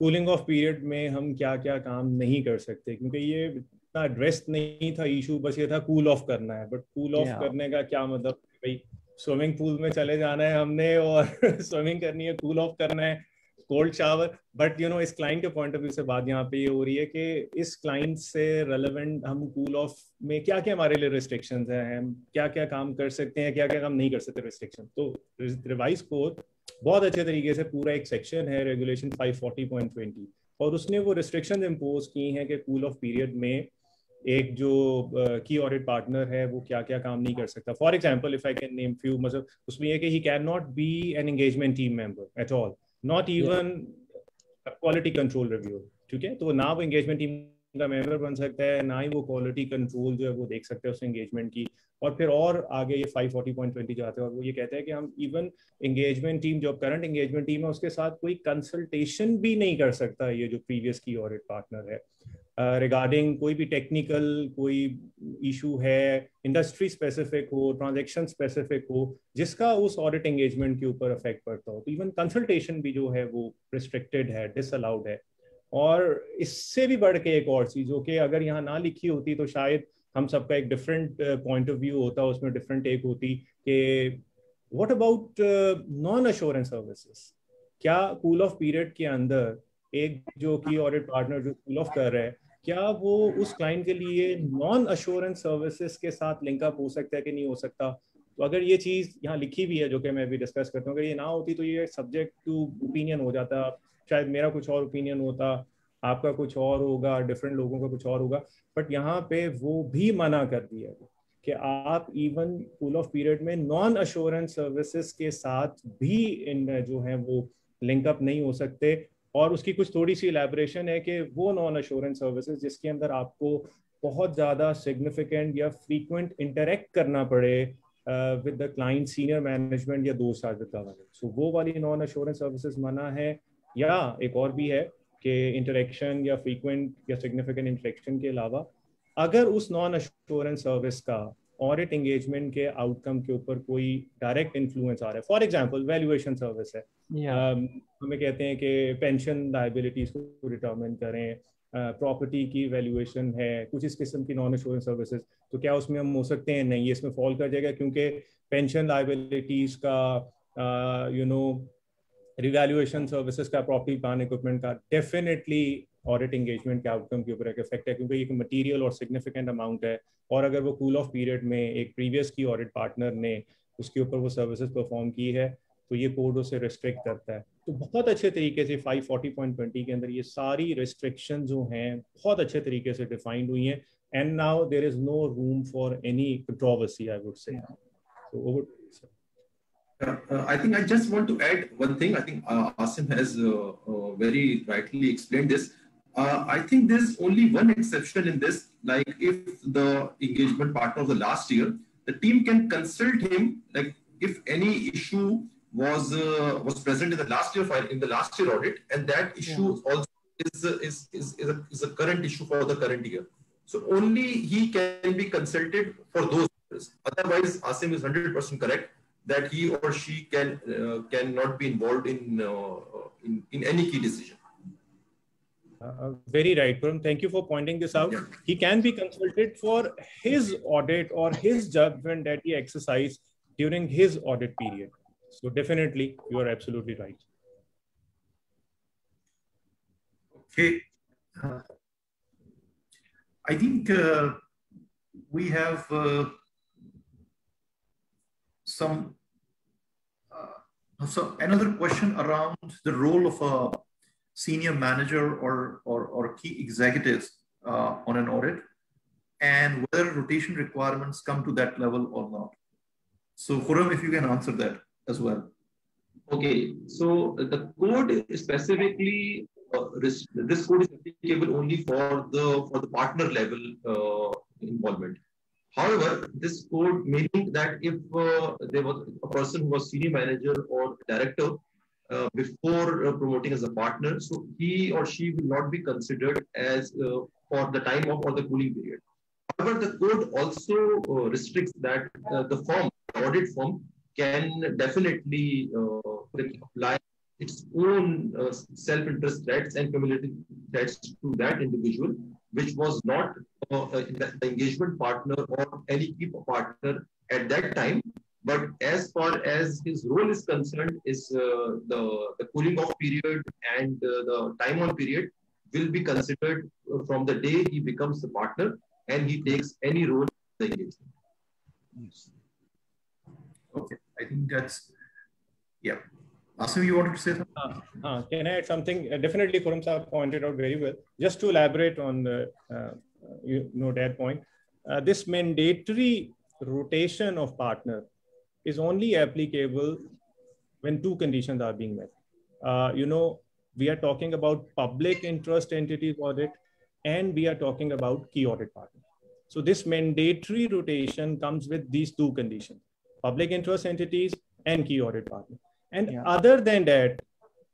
[SPEAKER 7] cooling off period में हम क्या क्या काम नहीं कर सकते क्योंकि ये इतना एड्रेस नहीं था इशू बस ये था कूल ऑफ़ करना है। बट कूल ऑफ़ करने का क्या मतलब? भाई स्विमिंग पूल में चले जाना है हमने और स्विमिंग करनी है कूल ऑफ़ करना है। Cold shower but you know इस क्लाइंट के पॉइंट ऑफ़ व्यू से बात यहाँ पे ये यह हो रही है कि इस क्लाइंट से रेलेवेंट हम कूल ऑफ़ में क्या क्या हमारे लिए रिस्ट्रिक्शंस हैं? हम क्या क्या काम कर सकते हैं? क्या क्या काम नहीं कर सकते रिस्ट्रिक्शन तो रिवाइज कोड बहुत अच्छे तरीके से पूरा एक सेक्शन है रेगुलेशन 540.20 और उसने वो रिस्ट्रिक्शन इम्पोज की हैं कि कूल ऑफ़ पीरियड में एक जो की ऑडिट पार्टनर है, वो क्या क्या काम नहीं कर सकता। For example if I can name few मतलब उसमें यह कि he can not be an engagement team member at all not even quality control review ठीक है? तो वो ना वो एंगेजमेंट टीम का मेंबर बन सकता है ना ही वो क्वालिटी कंट्रोल जो है वो देख सकते हैं उस एंगेजमेंट की। और फिर और आगे ये 540.20 जाते हैं और वो ये कहते हैं कि हम इवन एंगेजमेंट टीम जो करंट एंगेजमेंट टीम है उसके साथ कोई कंसल्टेशन भी नहीं कर सकता ये जो प्रीवियस की ऑडिट पार्टनर है। रिगार्डिंग कोई भी टेक्निकल कोई इशू है इंडस्ट्री स्पेसिफिक हो ट्रांजेक्शन स्पेसिफिक हो, जिसका उस ऑडिट एंगेजमेंट के ऊपर अफेक्ट पड़ता हो तो इवन कंसल्टेशन भी जो है वो रिस्ट्रिक्टेड है डिसअलाउड है। और इससे भी बढ़ के एक और चीज़ हो कि अगर यहाँ ना लिखी होती तो शायद हम सबका एक डिफरेंट पॉइंट ऑफ़ व्यू होता, उसमें डिफरेंट एक होती कि what about non assurance services क्या कूल ऑफ़ पीरियड के अंदर एक जो की ऑडिट पार्टनर जो कूल ऑफ़ कर रहा है क्या वो उस क्लाइंट के लिए नॉन अश्योरेंस सर्विसेज़ के साथ लिंकअप हो सकता है कि नहीं हो सकता? तो अगर ये चीज़ यहाँ लिखी हुई है, जो कि मैं भी डिस्कस करता हूँ, अगर ये ना होती तो ये सब्जेक्ट टू ओपिनियन हो जाता। शायद मेरा कुछ और ओपिनियन होता, आपका कुछ और होगा डिफरेंट लोगों का कुछ और होगा। बट यहाँ पे वो भी मना कर दिया है कि आप इवन फुल ऑफ़ पीरियड में नॉन अश्योरेंस सर्विसेज़ के साथ भी इन, जो है वो लिंकअप नहीं हो सकते। और उसकी कुछ थोड़ी सी इलेबरेशन है कि वो नॉन अश्योरेंस सर्विसेज़ जिसके अंदर आपको बहुत ज़्यादा सिग्निफिकेंट या फ्रीक्वेंट इंटरेक्ट करना पड़े with the client senior management या दोस्त आदत सो वो वाली नॉन अश्योरेंस सर्विसेज़ मना है, या एक और भी है कि इंटरेक्शन या फ्रीक्वेंट या सिग्निफिकेंट इंटरेक्शन के अलावा, अगर उस नॉन अश्योरेंस सर्विस का ऑडिट एंगेजमेंट के आउटकम के ऊपर कोई डायरेक्ट इन्फ्लुएंस आ रहा है। फॉर एग्जांपल वैल्यूएशन सर्विस है। Um, हमें कहते हैं कि पेंशन लाइबिलिटीज को डिटर्मिन करें। प्रॉपर्टी uh, की वैल्यूएशन है कुछ इस किस्म की नॉन इंश्योरेंस सर्विसेज़ तो क्या उसमें हम हो सकते हैं? नहीं इसमें फॉल कर जाएगा क्योंकि पेंशन लाइबिलिटीज का यू नो रिवैल्यूएशन सर्विसेज़ का प्रॉपर्टी प्लान इक्विपमेंट का डेफिनेटली ऑडिट एंगेजमेंट के आउटकम के ऊपर एक इफ़ेक्ट है क्योंकि एक मटीरियल और सिग्निफिकेंट अमाउंट है और अगर वो कूल ऑफ़ पीरियड में एक प्रीवियस की ऑडिट पार्टनर ने उसके ऊपर वो सर्विसेज़ परफॉर्म की है तो ये कोड उसे रिस्ट्रिक्ट करता है तो बहुत अच्छे तरीके से 540.20 के अंदर ये सारी रिस्ट्रिक्शन जो हैं बहुत अच्छे तरीके से डिफाइंड हुई हैं and now there is no room for any controversy I would say
[SPEAKER 6] Uh, I think I just want to add one thing. I think uh, Asim has uh, uh very rightly explained this. Uh, I think there's only one exception in this. Like if the engagement partner of the last year, the team can consult him. Like if any issue was uh, was present in the last year file in the last year audit, and that issue yeah. also is, is, is, is, a, is a current issue for the current year. So only he can be consulted for those. Otherwise, Asim is 100% correct that he or she can uh, cannot be involved in, uh, in in any key decision.
[SPEAKER 7] Uh, very right, Khurram. Thank you for pointing this out. Yeah. He can be consulted for his audit or his judgment that he exercised during his audit period. So definitely, you are absolutely right.
[SPEAKER 2] Okay. Uh, I think uh, we have uh, some uh, so another question around the role of a senior manager or, or, or key executives uh, on an audit and whether rotation requirements come to that level or not. So Khurram, if you can answer that as well.
[SPEAKER 6] Okay, so the code specifically, uh, this code is applicable only for the for the partner level uh, involvement. However, this code meaning that if uh, there was a person who was senior manager or director uh, before uh, promoting as a partner. So he or she will not be considered as uh, for the time of or the cooling period. However, the code also uh, restricts that uh, the firm, audit firm, can definitely apply its own self-interest threats and cumulative threats to that individual, which was not the engagement partner or any key partner at that time, but as far as his role is concerned, is uh, the, the cooling off period and uh, the time on period will be considered from the day he becomes the partner and he takes any role in the engagement.
[SPEAKER 2] Okay, I think that's, yeah. Asim, you wanted to say something?
[SPEAKER 7] Uh, uh, can I add something? Uh, definitely, Khurram Saab pointed out very well. Just to elaborate on the, uh, you know, that point, this mandatory rotation of partner is only applicable when two conditions are being met. Uh, you know, we are talking about public interest entities audit and we are talking about key audit partner. So this mandatory rotation comes with these two conditions, public interest entities and key audit partner. And yeah. other than that,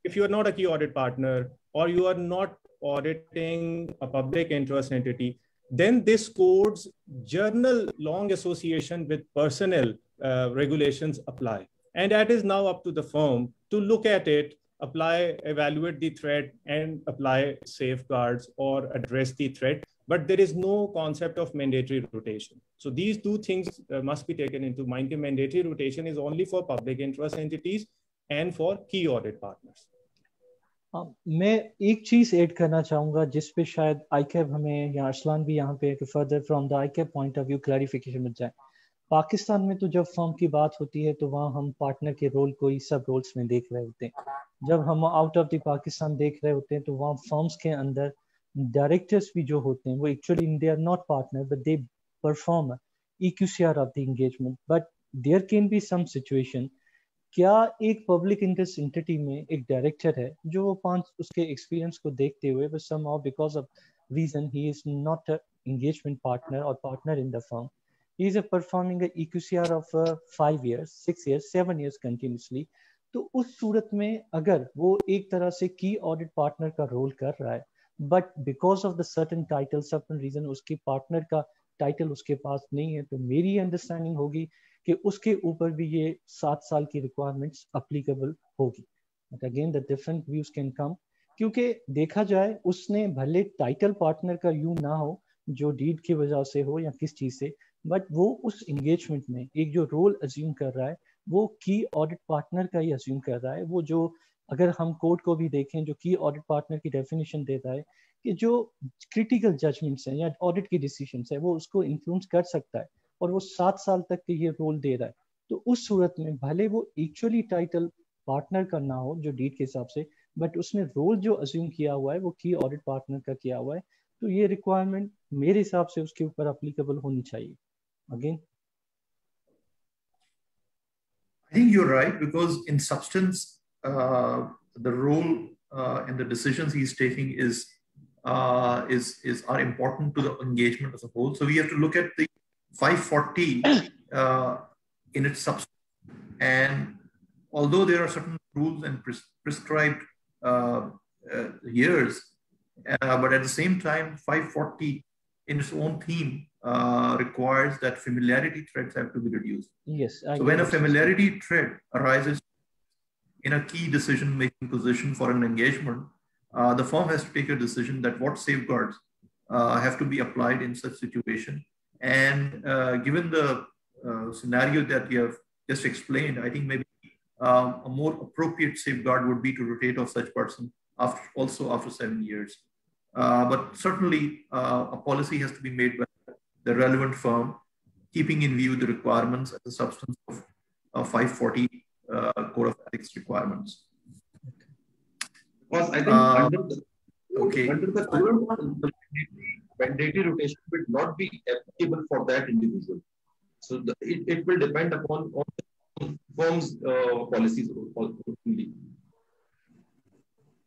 [SPEAKER 7] if you are not a key audit partner or you are not auditing a public interest entity, then this code's journal long association with personnel uh, regulations apply. And that is now up to the firm to look at it, apply, evaluate the threat, and apply safeguards or address the threat. But there is no concept of mandatory rotation. So these two things uh, must be taken into mind. The mandatory rotation is only for public interest entities and for key audit partners.
[SPEAKER 5] मैं एक चीज add करना चाहूंगा जिस पे शायद आई cab हमें या अरसलान भी यहाँ पे further from the I cab point of view clarification मिल जाए पाकिस्तान में तो जब फर्म की बात होती है तो वहाँ हम पार्टनर के रोल को ही सब रोल्स में देख रहे होते हैं जब हम आउट ऑफ़ द पाकिस्तान देख रहे होते हैं तो वहाँ फर्म्स के अंदर डायरेक्टर्स भी जो होते हैं वो actually they are not partner but they perform EQCR of the engagement, but there can be some situation क्या एक पब्लिक इंटरेस्ट एंटिटी में एक डायरेक्टर है जो वो पाँच उसके एक्सपीरियंस को देखते हुए but some because of reason he is not engagement partner or partner in the firm. He is a performing a EQCR of uh, five years, six years, seven years continuously. तो उस सूरत में अगर वो एक तरह से की ऑडिट पार्टनर का रोल कर रहा है but because of the certain title certain reason उसकी पार्टनर का टाइटल उसके पास नहीं है तो मेरी अंडरस्टैंडिंग होगी कि उसके ऊपर भी ये सात साल की रिक्वायरमेंट्स अप्लीकेबल होगी but again the different views can come क्योंकि देखा जाए उसने भले टाइटल पार्टनर का यू ना हो जो डीड की वजह से हो या किस चीज़ से बट वो उस एंगेजमेंट में एक जो रोल अज्यूम कर रहा है, वो की ऑडिट पार्टनर का ही अज्यूम कर रहा है। वो जो अगर हम कोर्ट को भी देखें, जो की ऑडिट पार्टनर की डेफिनेशन देता है, कि जो क्रिटिकल जजमेंट्स हैं या ऑडिट की डिसीज़न है, वो उसको इन्फ्लुएंस कर सकता है और वो सात साल तक के ये रोल दे रहा है। तो उस सूरत में भले वो एक्चुअली टाइटल पार्टनर का ना हो, जो डीड के हिसाब से बट उसने रोल जो अज्यूम किया हुआ है, वो की ऑडिट पार्टनर का किया हुआ है तो ये रिक्वायरमेंट मेरे हिसाब से उसके ऊपर अप्लीकेबल होनी चाहिए। again?
[SPEAKER 2] I think you're right because in substance, uh, the role uh, and the decisions he's taking is uh, is is are important to the engagement as a whole. So we have to look at the 540 uh, in its substance. And although there are certain rules and pres prescribed uh, uh, years, but at the same time, 540 in its own theme uh, requires that familiarity threats have to be reduced.
[SPEAKER 5] Yes.
[SPEAKER 2] I so when a familiarity threat arises in a key decision-making position for an engagement, uh, the firm has to take a decision that what safeguards uh, have to be applied in such situation. And uh, given the uh, scenario that you have just explained, I think maybe um, a more appropriate safeguard would be to rotate of such person after also after seven years. Uh, but certainly a policy has to be made by the relevant firm, keeping in view the requirements and the substance of 540 Code of Ethics requirements.
[SPEAKER 6] Because I think uh, under the, okay. under the current mandatory rotation will not be applicable for that individual. So the, it, it will depend upon on the firm's uh, policies only.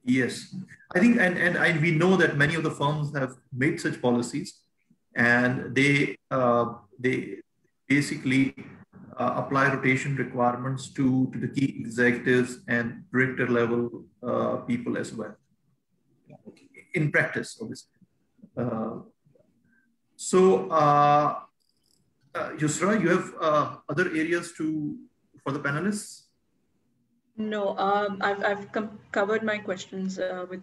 [SPEAKER 2] Yes, I think, and, and I, we know that many of the firms have made such policies, and they uh, they basically uh, apply rotation requirements to, to the key executives and director level uh, people as well. In practice, obviously. Uh, so, uh, uh, Yusra, you have uh, other areas to for the panelists?
[SPEAKER 3] No, um, I've, I've covered my questions with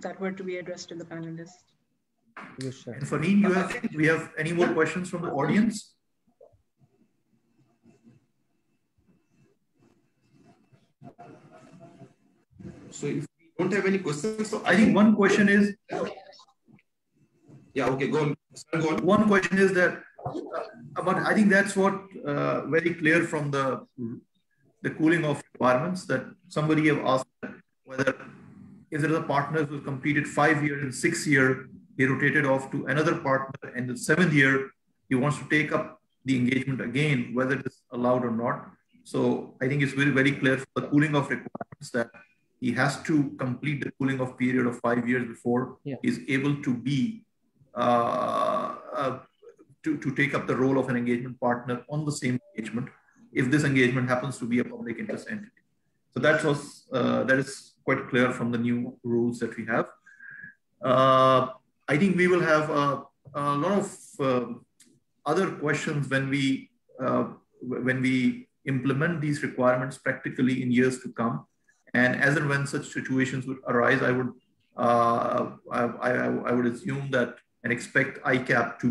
[SPEAKER 3] that were to be addressed to the panelists.
[SPEAKER 2] Yes. And Fareen, you have, we have any more questions from the audience?
[SPEAKER 6] So if we don't have any questions, so
[SPEAKER 2] I think one question is.
[SPEAKER 6] Yeah, okay, go on. Go on.
[SPEAKER 2] One question is that, uh, but I think that's what uh, very clear from the the cooling off requirements that somebody have asked whether if there is a partner who completed five years and six year, he rotated off to another partner, and the seventh year he wants to take up the engagement again, whether it is allowed or not. So I think it's very very clear for the cooling off requirements that he has to complete the cooling off period of five years before yeah. he's able to be uh, uh, to, to take up the role of an engagement partner on the same engagement if this engagement happens to be a public interest entity. So that was uh, that is quite clear from the new rules that we have. Uh, I think we will have a, a lot of uh, other questions when we uh, when we implement these requirements practically in years to come. And as and when such situations would arise, I would uh, I, I, I, would assume that and expect ICAP to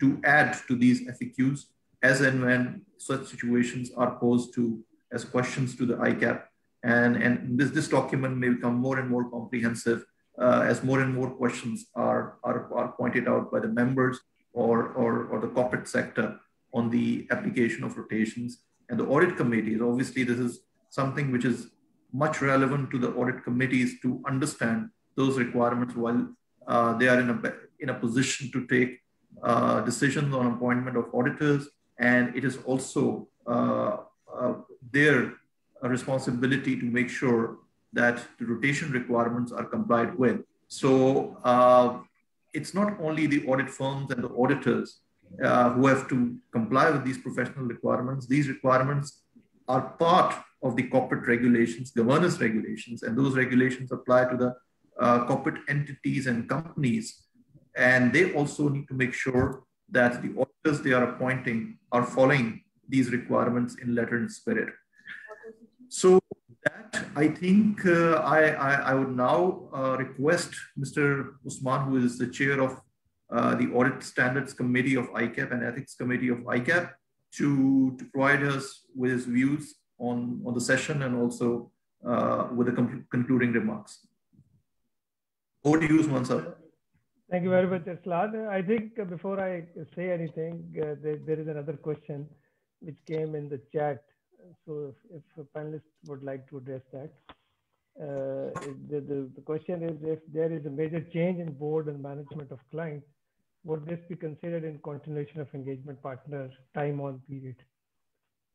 [SPEAKER 2] to add to these FAQs as and when such situations are posed to as questions to the ICAP And, and this, this document may become more and more comprehensive uh, as more and more questions are, are, are pointed out by the members or, or, or the corporate sector on the application of rotations. And the audit committees, obviously, this is something which is much relevant to the audit committees to understand those requirements while uh, they are in a, in a position to take uh, decisions on appointment of auditors. And it is also uh, uh their responsibility to make sure that the rotation requirements are complied with. So uh, it's not only the audit firms and the auditors uh, who have to comply with these professional requirements. These requirements are part of the corporate regulations, governance regulations, and those regulations apply to the uh, corporate entities and companies. And they also need to make sure that the auditors they are appointing are following these requirements in letter and spirit. So that I think uh, I, I, I, would now uh, request Mr. Usman, who is the chair of uh, the Audit Standards Committee of ICAP and Ethics Committee of ICAP, to, to provide us with his views on, on the session and also uh, with the concluding remarks. Over to you, Usman sir.
[SPEAKER 4] Thank you very much, Arsalan. I think uh, before I say anything, uh, there, there is another question which came in the chat so if, if a panelist would like to address that. Uh, the, the, the, question is if there is a major change in board and management of client, would this be considered in continuation of engagement partner time on period?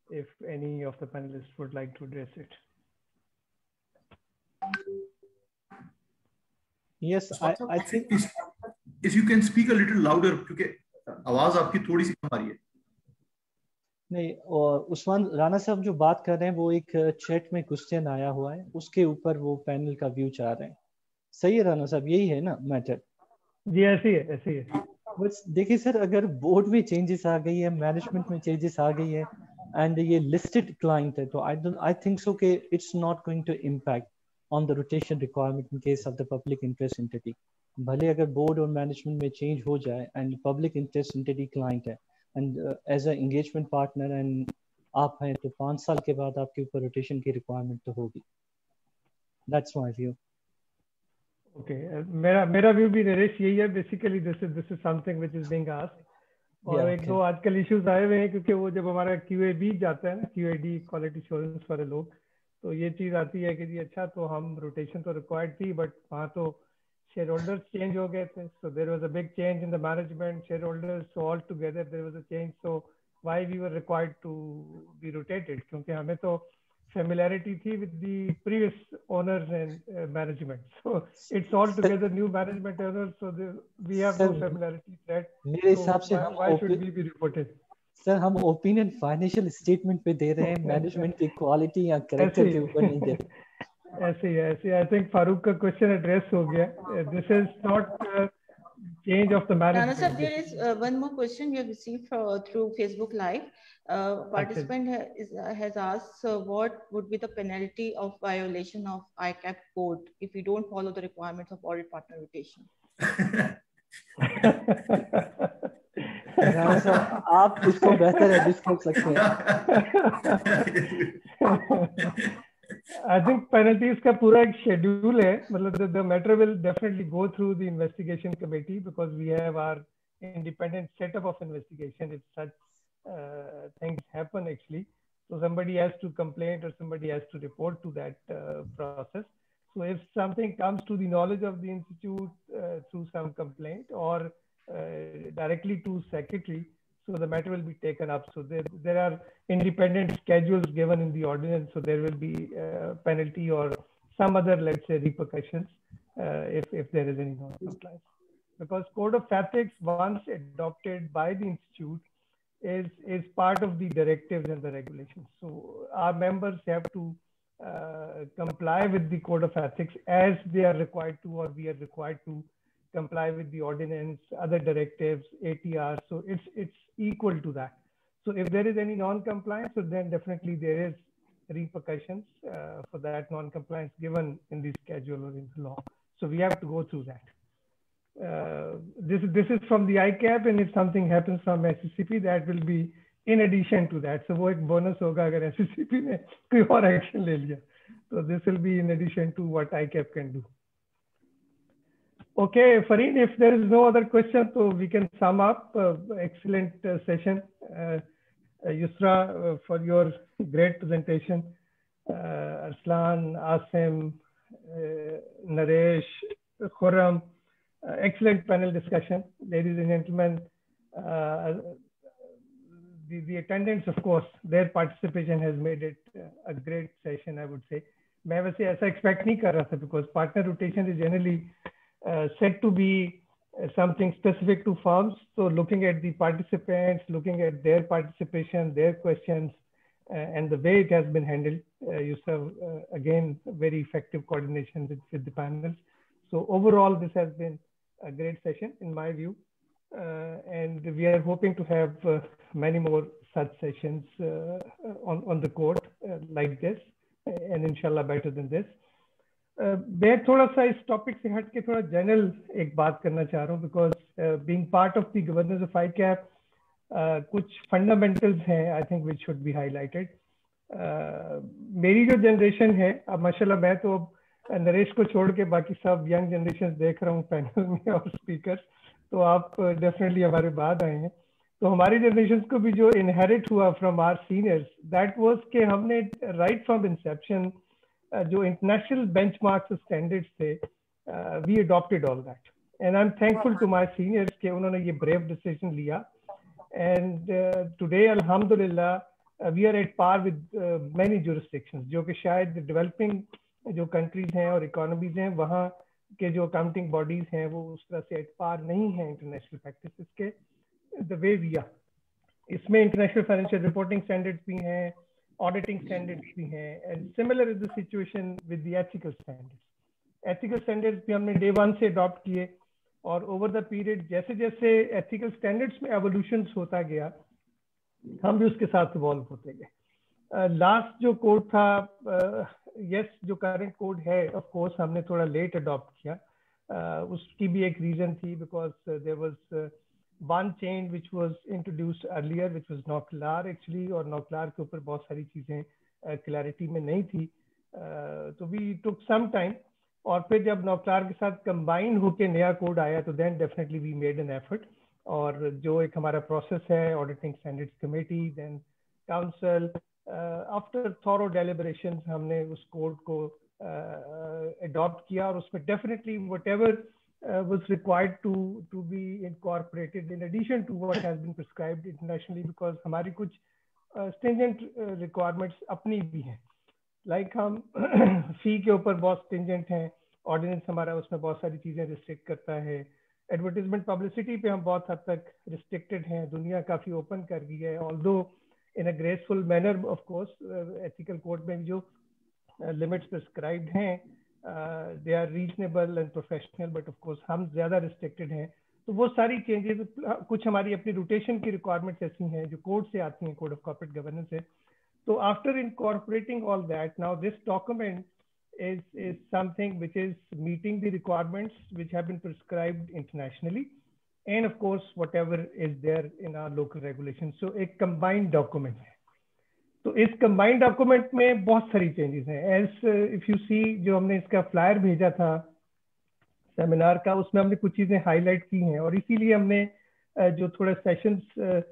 [SPEAKER 4] If any of the panelists would like to address it.
[SPEAKER 5] Yes, I, I think.
[SPEAKER 2] If you can speak a little louder, because आवाज आपकी थोड़ी सी कम आ रही है
[SPEAKER 5] नहीं और उस्मान राणा साहब जो बात कर रहे हैं वो एक चैट में क्वेश्चन आया हुआ है उसके ऊपर वो पैनल का व्यू चाह रहे हैं। सही है राणा साहब यही है ना मैटर
[SPEAKER 4] जी ऐसी है ऐसी है
[SPEAKER 5] बस देखिए सर अगर बोर्ड में चेंजेस आ गई है मैनेजमेंट में चेंजेस आ गई है एंड ये लिस्टेड क्लाइंट है तो I don't I think so कि it's not going to impact on the rotation requirement in case of the public interest entity भले अगर बोर्ड और मैनेजमेंट में चेंज हो जाए and public interest entity client है and as a engagement partner and आप हैं तो पाँच साल के बाद आपके ऊपर रोटेशन की रिक्वायरमेंट तो होगी। दैट्स माय व्यू
[SPEAKER 4] ओके मेरा मेरा व्यू भी नरेश यही है basically this is this is something which is being asked और yeah, एक okay. दो आजकल इश्यूज़ आए हुए हैं क्योंकि वो जब हमारा क्यू बी जाता है ना क्यू क्वालिटी एश्योरेंस वाले लोग तो ये चीज़ आती है कि जी अच्छा तो हम रोटेशन तो रिक्वायर्ड थी बट वहाँ तो shareholders change हो गए थे so there was a big change in the management shareholders so all together there was a change so why we were required to be rotated क्योंकि हमें तो familiarity थी with the previous owners and uh, management so it's all together new management owners so the, we have no familiarity that
[SPEAKER 5] मेरे हिसाब से
[SPEAKER 4] why, why should we be reported
[SPEAKER 5] sir हम opinion financial statement पे दे रहे हैं management की quality या कैरेक्टर के ऊपर नहीं दे रहे
[SPEAKER 4] ऐसे ही ऐसे आई थिंक फारूक का क्वेश्चन एड्रेस हो गया this is not change of the management.
[SPEAKER 8] Rana sir, there is uh, one more question we have received for, through Facebook Live. Uh, participant ha is, uh, has asked uh, what would be the penalty of violation of ICAP code if we don't follow the requirements of audit partner rotation.
[SPEAKER 5] आप इसको बेहतर edit कर सकते
[SPEAKER 4] हैं I think penalties का पूरा एक schedule है मतलब the, the matter will definitely go through the investigation committee because we have our independent setup of investigation if such uh, things happen actually so somebody has to complain or somebody has to report to that uh, process so if something comes to the knowledge of the institute uh, through some complaint or uh, directly to secretary so the matter will be taken up. So there, there are independent schedules given in the ordinance. So there will be a penalty or some other, let's say, repercussions uh, if, if there is any non-compliance. Because code of ethics, once adopted by the institute, is, is part of the directives and the regulations. So our members have to uh, comply with the code of ethics as they are required to or we are required to comply with the ordinance, other directives, ATR. So it's it's equal to that. So if there is any non-compliance, so then definitely there is repercussions uh, for that non-compliance given in the schedule or in the law. So we have to go through that. Uh, this this is from the ICAP, and if something happens from SECP, that will be in addition to that. So वो bonus hoga agar SECP ne koi action le liya, So this will be in addition to what ICAP can do. Okay, Farin. if there is no other question, so we can sum up. Uh, excellent uh, session. Uh, uh Yusra, uh, for your great presentation. Uh, Arsalan, Asim, Naresh, Khurram, excellent panel discussion. Ladies and gentlemen, the, the attendance, of course, their participation has made it a great session, I would say. I वैसे ऐसा expect नहीं कर रहा था because partner said to be something specific to firms. So looking at the participants, looking at their participation, their questions, uh, and the way it has been handled, uh, you have again very effective coordination with, with the panels. So overall, this has been a great session in my view. Uh, and we are hoping to have uh, many more such sessions uh, on, on the court like this and inshallah better than this. मैं थोड़ा सा इस topic से हट के थोड़ा general एक बात करना चाह रहा हूँ because being part of the governance of ICAP कुछ फंडामेंटल्स हैं I think which should be highlighted मेरी जो जनरेशन है, अब माशाल्लाह मैं तो अब नरेश को छोड़ के बाकी सब यंग जनरेशन देख रहा हूँ पैनल में और स्पीकर तो आप डेफिनेटली हमारे बाद आए हैं। तो हमारी जनरेशन को भी जो इनहेरिट हुआ from our seniors that was के हमने राइट फ्रॉम इंसेप्शन जो इंटरनेशनल बेंचमार्क्स स्टैंडर्ड्स थे we adopted all that and I am thankful to my seniors कि उन्होंने ये ब्रेव डिसीज़न लिया। एंड टुडे अल्हम्दुलिल्लाह we are at par with many jurisdictions जो कि शायद डेवलपिंग जो कंट्रीज़ हैं और इकोनॉमीज हैं, वहाँ के जो अकाउंटिंग बॉडीज हैं, वो उस तरह से एट पार नहीं है इंटरनेशनल प्रैक्टिस के द वे वी आर इसमें इंटरनेशनल फाइनेंशियल रिपोर्टिंग स्टैंडर्ड्स भी हैं ऑडिटिंग स्टैंडर्ड्स भी हैं and similar is the situation with the ethical standards ethical standards भी हमने डे वन से अडॉप्ट किए और ओवर द पीरियड जैसे जैसे एथिकल स्टैंडर्ड्स में एवोल्यूशन होता गया हम भी उसके साथ इवॉल्व होते गए। लास्ट uh, जो कोड था यस uh, yes, जो करंट कोड है ऑफ़ कोर्स हमने थोड़ा लेट अडॉप्ट किया। Uh, उसकी भी एक रीजन थी because there was one change which was introduced earlier which was NOCLAR actually और नौकलार के ऊपर बहुत सारी चीज़ें क्लैरिटी में नहीं थी। तो वी टुक सम टाइम और फिर जब नौकलार के साथ कंबाइन होके नया कोड आया तो then definitely we made an effort और जो एक हमारा प्रोसेस है auditing standards committee then council after thorough deliberation हमने उस कोड को अडॉप्ट uh, किया और उसमें definitely what was required to to be incorporated in addition to what has been prescribed internationally because हमारी कुछ uh, stringent uh, requirements अपनी भी हैं like हम फ़ी के ऊपर बहुत स्टिंजेंट हैं ऑर्डिनेंस हमारा उसमें बहुत सारी चीज़ें रिस्ट्रिक्ट करता है एडवर्टीजमेंट पब्लिसिटी पे हम बहुत हद तक रिस्ट्रिक्टेड हैं दुनिया काफ़ी ओपन कर गई है ऑल दो in a graceful manner of course uh, ethical code में जो uh, limits prescribed हैं uh, they are reasonable and professional but of course हम ज़्यादा restricted हैं तो वो सारी चेंजेस कुछ हमारी अपनी रोटेशन की रिक्वायरमेंट्स ऐसी हैं जो कोड से आती हैं कोड ऑफ कॉर्पोरेट गवर्नेंस से तो after incorporating all that now this document is is something which is meeting the requirements which have been prescribed internationally and of course whatever is there in our local regulations so एक combined document है तो इस combined document में बहुत सारी changes हैं। Uh, if you see जो हमने इसका flyer भेजा था सेमिनार का उसमें हमने कुछ चीज़ें हाईलाइट की हैं और इसीलिए हमने uh, जो थोड़ा सेशंस uh,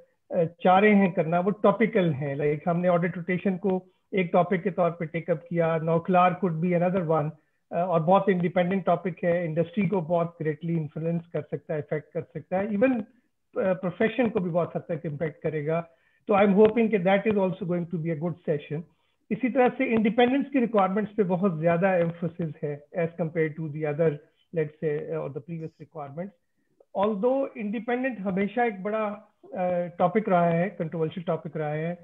[SPEAKER 4] चाह रहे हैं करना वो टॉपिकल हैं। लाइक हमने ऑडिट रोटेशन को एक टॉपिक के तौर पे टेकअप किया NOCLAR could be another one और बहुत इंडिपेंडेंट टॉपिक है। इंडस्ट्री को बहुत ग्रेटली इन्फ्लुएंस कर सकता है इफ़ेक्ट कर सकता है। इवन प्रोफेशन को भी बहुत हद तक इम्पेक्ट करेगा। तो आई एम होपिंग कि that is also going to be a good session इसी तरह से इंडिपेंडेंस की रिक्वायरमेंट्स पे बहुत ज़्यादा एम्फोसिस है as compared to the other late से और the previous requirements though independent हमेशा एक बड़ा टॉपिक uh, रहा है कंट्रोवर्शियल टॉपिक रहा है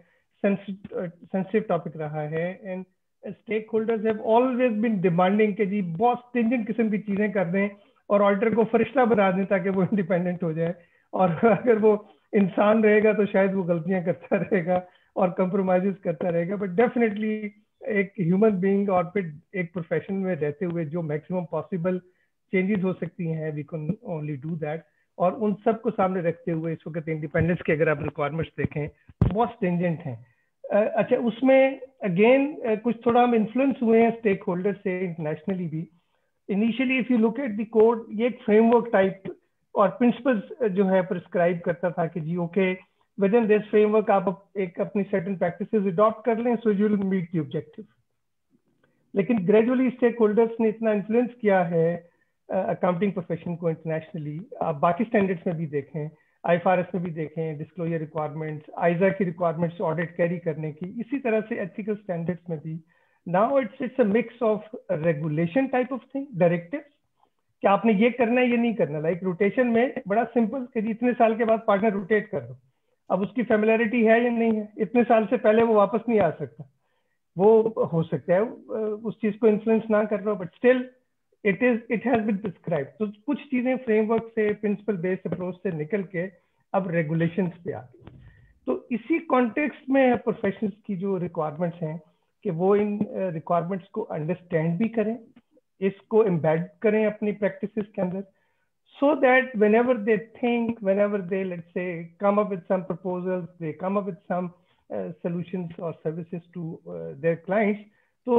[SPEAKER 4] सेंसिटिव टॉपिक रहा है and stakeholders have always been demanding कि जी बहुत स्टिंजेंट किस्म की चीज़ें कर दें और ऑडिटर को फरिश्ता बना दें ताकि वो इंडिपेंडेंट हो जाए। और अगर वो इंसान रहेगा तो शायद वो गलतियाँ करता रहेगा और कंप्रोमाइज करता रहेगा बट डेफिनेटली एक ह्यूमन बींग और फिर एक प्रोफेशन में रहते हुए जो मैक्सिमम पॉसिबल चेंजेस हो सकती हैं we can only do that और उन सबको सामने रखते हुए इस वक्त इंडिपेंडेंस के अगर आप रिक्वायरमेंट्स देखें, बहुत स्टेंजेंट हैं। अच्छा उसमें अगेन कुछ थोड़ा हम इन्फ्लुएंस हुए हैं स्टेक होल्डर से इंटरनेशनली भी। Initially if you look at the code ये एक फ्रेमवर्क टाइप और प्रिंसिपल्स जो है प्रिस्क्राइब करता था कि जी okay within this framework आप एक अपनी सर्टन प्रैक्टिसेस अडॉप्ट कर लें so you will meet the objective लेकिन ग्रेजुअली स्टेक होल्डर्स ने इतना इन्फ्लुएंस किया है अकाउंटिंग प्रोफेशन को इंटरनेशनली आप बाकी स्टैंडर्ड्स में भी देखें आई में भी देखें डिस्क्लोजर रिक्वायरमेंट्स आइजा की रिक्वायरमेंट्स ऑडिट कैरी करने की, इसी तरह से एथिकल स्टैंडर्ड्स में भी. Now it's it's a mix of regulation type of thing directive कि आपने ये करना है, ये नहीं करना। लाइक रोटेशन में बड़ा सिंपल इतने साल के बाद पार्टनर रोटेट कर दो। अब उसकी फेमिलरिटी है या नहीं है? इतने साल से पहले वो वापस नहीं आ सकता। वो हो सकता है उस चीज़ को इन्फ्लुएंस ना कर रहा हो but still it is it has been prescribe तो कुछ चीज़ें फ्रेमवर्क से प्रिंसिपल बेस्ड अप्रोच से निकल के अब रेगुलेशन पे आ गई। तो इसी कॉन्टेक्स्ट में प्रोफेशनल्स की जो रिक्वायरमेंट्स हैं कि वो इन रिक्वायरमेंट्स को अंडरस्टैंड भी करें इसको एम्बेड करें अपनी प्रैक्टिसेस के अंदर so that whenever they think, whenever they, let's say, come up with some proposals, they come up with some uh, solutions or services to uh, their तो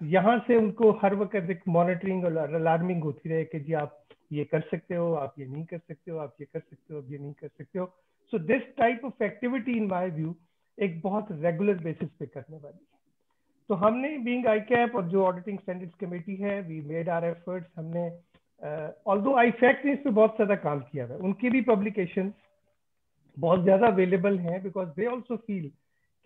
[SPEAKER 4] यहाँ से उनको हर वक्त एक मॉनिटरिंग और अलार्मिंग होती रहे कि जी आप ये कर सकते हो आप ये नहीं कर सकते हो आप ये कर सकते हो आप ये नहीं कर सकते हो। So this type of activity in my view एक बहुत रेगुलर बेसिस पे करने वाली है। तो हमने बीइंग आई कैप और जो ऑडिटिंग स्टैंडर्ड्स कमेटी है वी मेड आर एफर्ट्स हमने ऑल दो आई फैक्ट ने इस पर बहुत ज़्यादा काम किया है उनकी भी पब्लिकेशन बहुत ज़्यादा अवेलेबल हैं बिकॉज़ दे ऑल्सो फील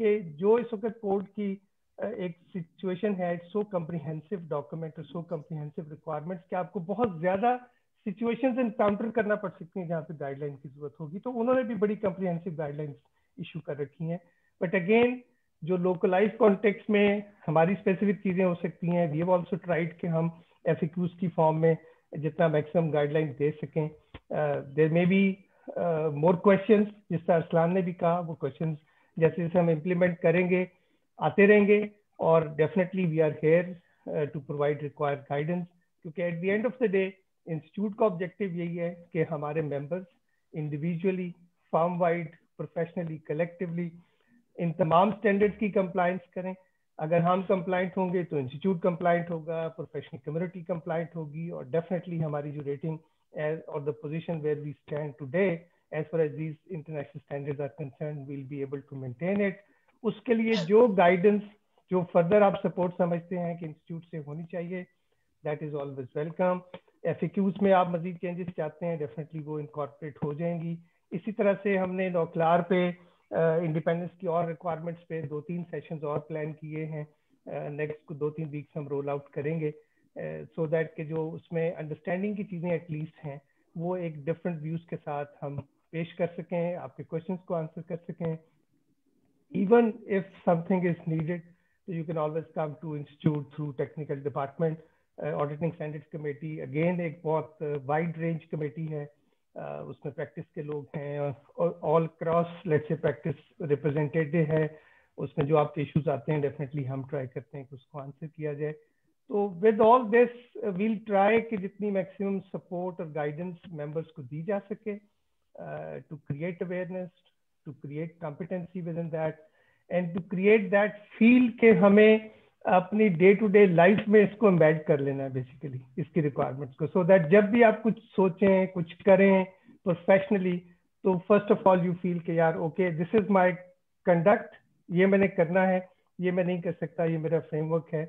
[SPEAKER 4] कि जो इस वक्त कोर्ट की uh, एक सिचुएशन है it's so comprehensive document so comprehensive requirements कि आपको बहुत ज़्यादा सिचुएशंस इनकाउंटर करना पड़ सकती हैं जहाँ पे गाइडलाइन की ज़रूरत होगी। तो उन्होंने भी बड़ी कम्प्रीहेंसिव गाइडलाइंस इशू कर रखी हैं। बट अगेन जो लोकलाइज कॉन्टेक्स्ट में हमारी स्पेसिफिक चीज़ें हो सकती हैं वी आल्सो ट्राइड कि हम एफ़ की फॉर्म में जितना मैक्सिमम गाइडलाइन दे सकें। देर मे बी मोर क्वेश्चंस जिस तरह असलान ने भी कहा, वो क्वेश्चन जैसे जैसे हम इम्प्लीमेंट करेंगे, आते रहेंगे और definitely we are here to provide required guidance क्योंकि at the end of the day institute का ऑब्जेक्टिव यही है कि हमारे members individually firm wide professionally collectively in तमाम स्टैंडर्ड्स की कंप्लायंस करें। अगर हम कंप्लाइंट होंगे तो इंस्टीट्यूट कंप्लाइंट होगा प्रोफेशनल कम्युनिटी कंप्लाइंट होगी और डेफिनेटली हमारी जो रेटिंग और the position where we stand today as far as these international standards are concern will be able to maintain it उसके लिए जो गाइडेंस जो फर्दर आप सपोर्ट समझते हैं कि इंस्टीट्यूट से होनी चाहिए दैट इज़ ऑलवेज वेलकम एफ़ में आप मजीद चेंजेस चाहते हैं डेफिनेटली वो इनकॉर्पोरेट हो जाएँगी। इसी तरह से हमने नौकलार पे इंडिपेंडेंस की और रिक्वायरमेंट्स पे दो तीन सेशंस और प्लान किए हैं। नेक्स्ट दो तीन वीक्स हम रोल आउट करेंगे। सो uh, दैट के जो उसमें अंडरस्टैंडिंग की चीज़ें एटलीस्ट हैं वो एक डिफरेंट व्यूज़ के साथ हम पेश कर सकें आपके क्वेश्चन को आंसर कर सकें। Even if something is needed you can always come to institute through technical department auditing standards committee again एक बहुत वाइड रेंज कमेटी है। uh, उसमें प्रैक्टिस के लोग हैं और ऑल क्रॉस लेट से प्रैक्टिस रिप्रेजेंटेटिव है, उसमें जो आपके इश्यूज़ आते हैं डेफिनेटली हम ट्राई करते हैं कि उसको आंसर किया जाए। तो with all this we'll try कि जितनी मैक्सिमम सपोर्ट और गाइडेंस मेंबर्स को दी जा सके to create awareness to create competency within that and to create that feel के हमें अपनी डे टू डे लाइफ में इसको एम्बेड कर लेना है बेसिकली इसकी रिक्वायरमेंट्स को सो so दैट जब भी आप कुछ सोचें, कुछ करें प्रोफेशनली तो first of all you feel के यार okay this is my conduct ये मैंने करना है, ये मैं नहीं कर सकता, ये मेरा फ्रेमवर्क है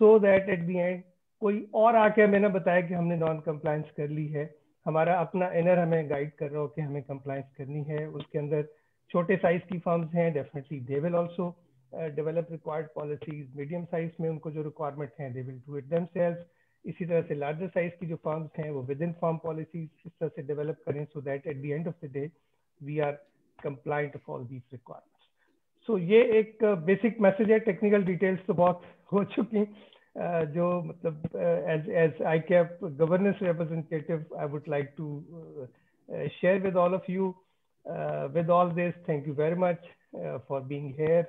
[SPEAKER 4] so that at the end कोई और आके मैंने बताया कि हमने नॉन कंप्लायंस कर ली है, हमारा अपना इनर हमें गाइड कर रहा हो कि हमें कंप्लायंस करनी है, उसके अंदर छोटे साइज़ की फर्म्स हैं definitely they will also develop required policies medium size में उनको जो रिक्वायरमेंट है दे विल डू इट देमसेल्व्स इसी तरह से लार्जर साइज की जो फर्म्स हैं वो विद इन फॉर्म पॉलिसीज इस तरह से डेवलप करें so that at the end of the day we are compliant of all these requirements so ये एक बेसिक uh, मैसेज है टेक्निकल डिटेल्स तो बहुत हो चुकी uh, जो मतलब as as ICAP governance representative I would like to share with all of you with all this thank you very much uh, for being here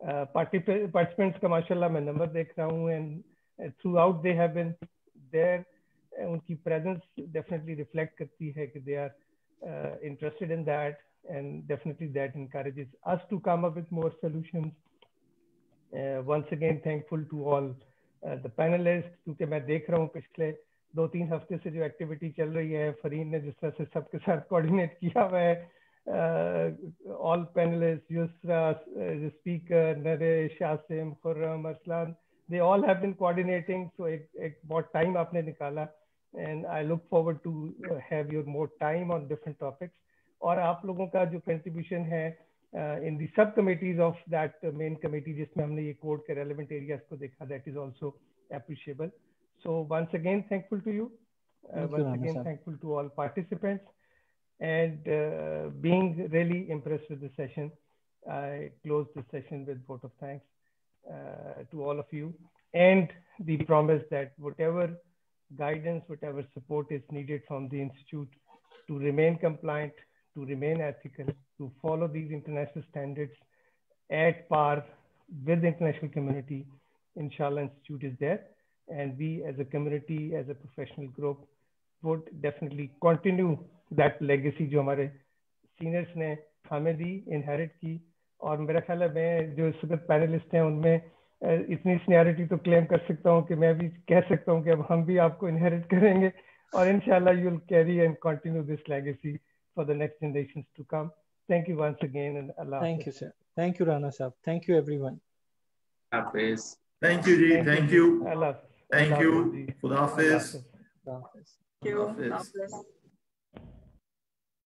[SPEAKER 4] participants का माशाल्लाह मैं नंबर देख रहा हूँ and throughout they have उनकी presence definitely reflect करती है कि they are interested in that and definitely that encourages us to come up with more solutions once again thankful to all the panelist क्योंकि मैं देख रहा हूँ पिछले दो तीन हफ़्ते से जो एक्टिविटी चल रही है, फरीन ने जिस तरह से सबके साथ कोऑर्डिनेट किया हुआ है Uh, all panelists, Yusra, uh, the speaker, Naresh, Shasim, Khurram, Arsalan, they all have been coordinating. So it, it what time aapne nikala. And I look forward to uh, have your more time on different topics. Or aap logon ka jo contribution hai in the subcommittees of that main committee, just humne ye quote the relevant areas ko that is also appreciable. So once again, thankful to you. Once again, Ramasar. thankful to all participants and uh, being really impressed with the session. I close the session with vote of thanks uh, to all of you and the promise that whatever guidance, whatever support is needed from the Institute to remain compliant, to remain ethical, to follow these international standards at par with the international community, Inshallah Institute is there and we as a community, as a professional group, would definitely continue that legacy जो हमारे seniors ने हमें दी inherit की और मेरा ख्याल है मैं जो इस वक्त पैनलिस्ट हैं उनमें इतनी सीनियरिटी तो क्लेम कर सकता हूँ कि मैं भी कह सकता हूँ कि अब हम भी आपको इनहेरिट करेंगे और इनशाला you will carry and continue this legacy for the next generations to come thank you once again and Allah
[SPEAKER 5] thank you sir thank you Rana साहब थैंक यू एवरीवन
[SPEAKER 6] हाफिज
[SPEAKER 2] Thank you, Ji. Thank you.
[SPEAKER 4] Allah.
[SPEAKER 2] Thank you. Khuda Hafiz.
[SPEAKER 3] Thank you.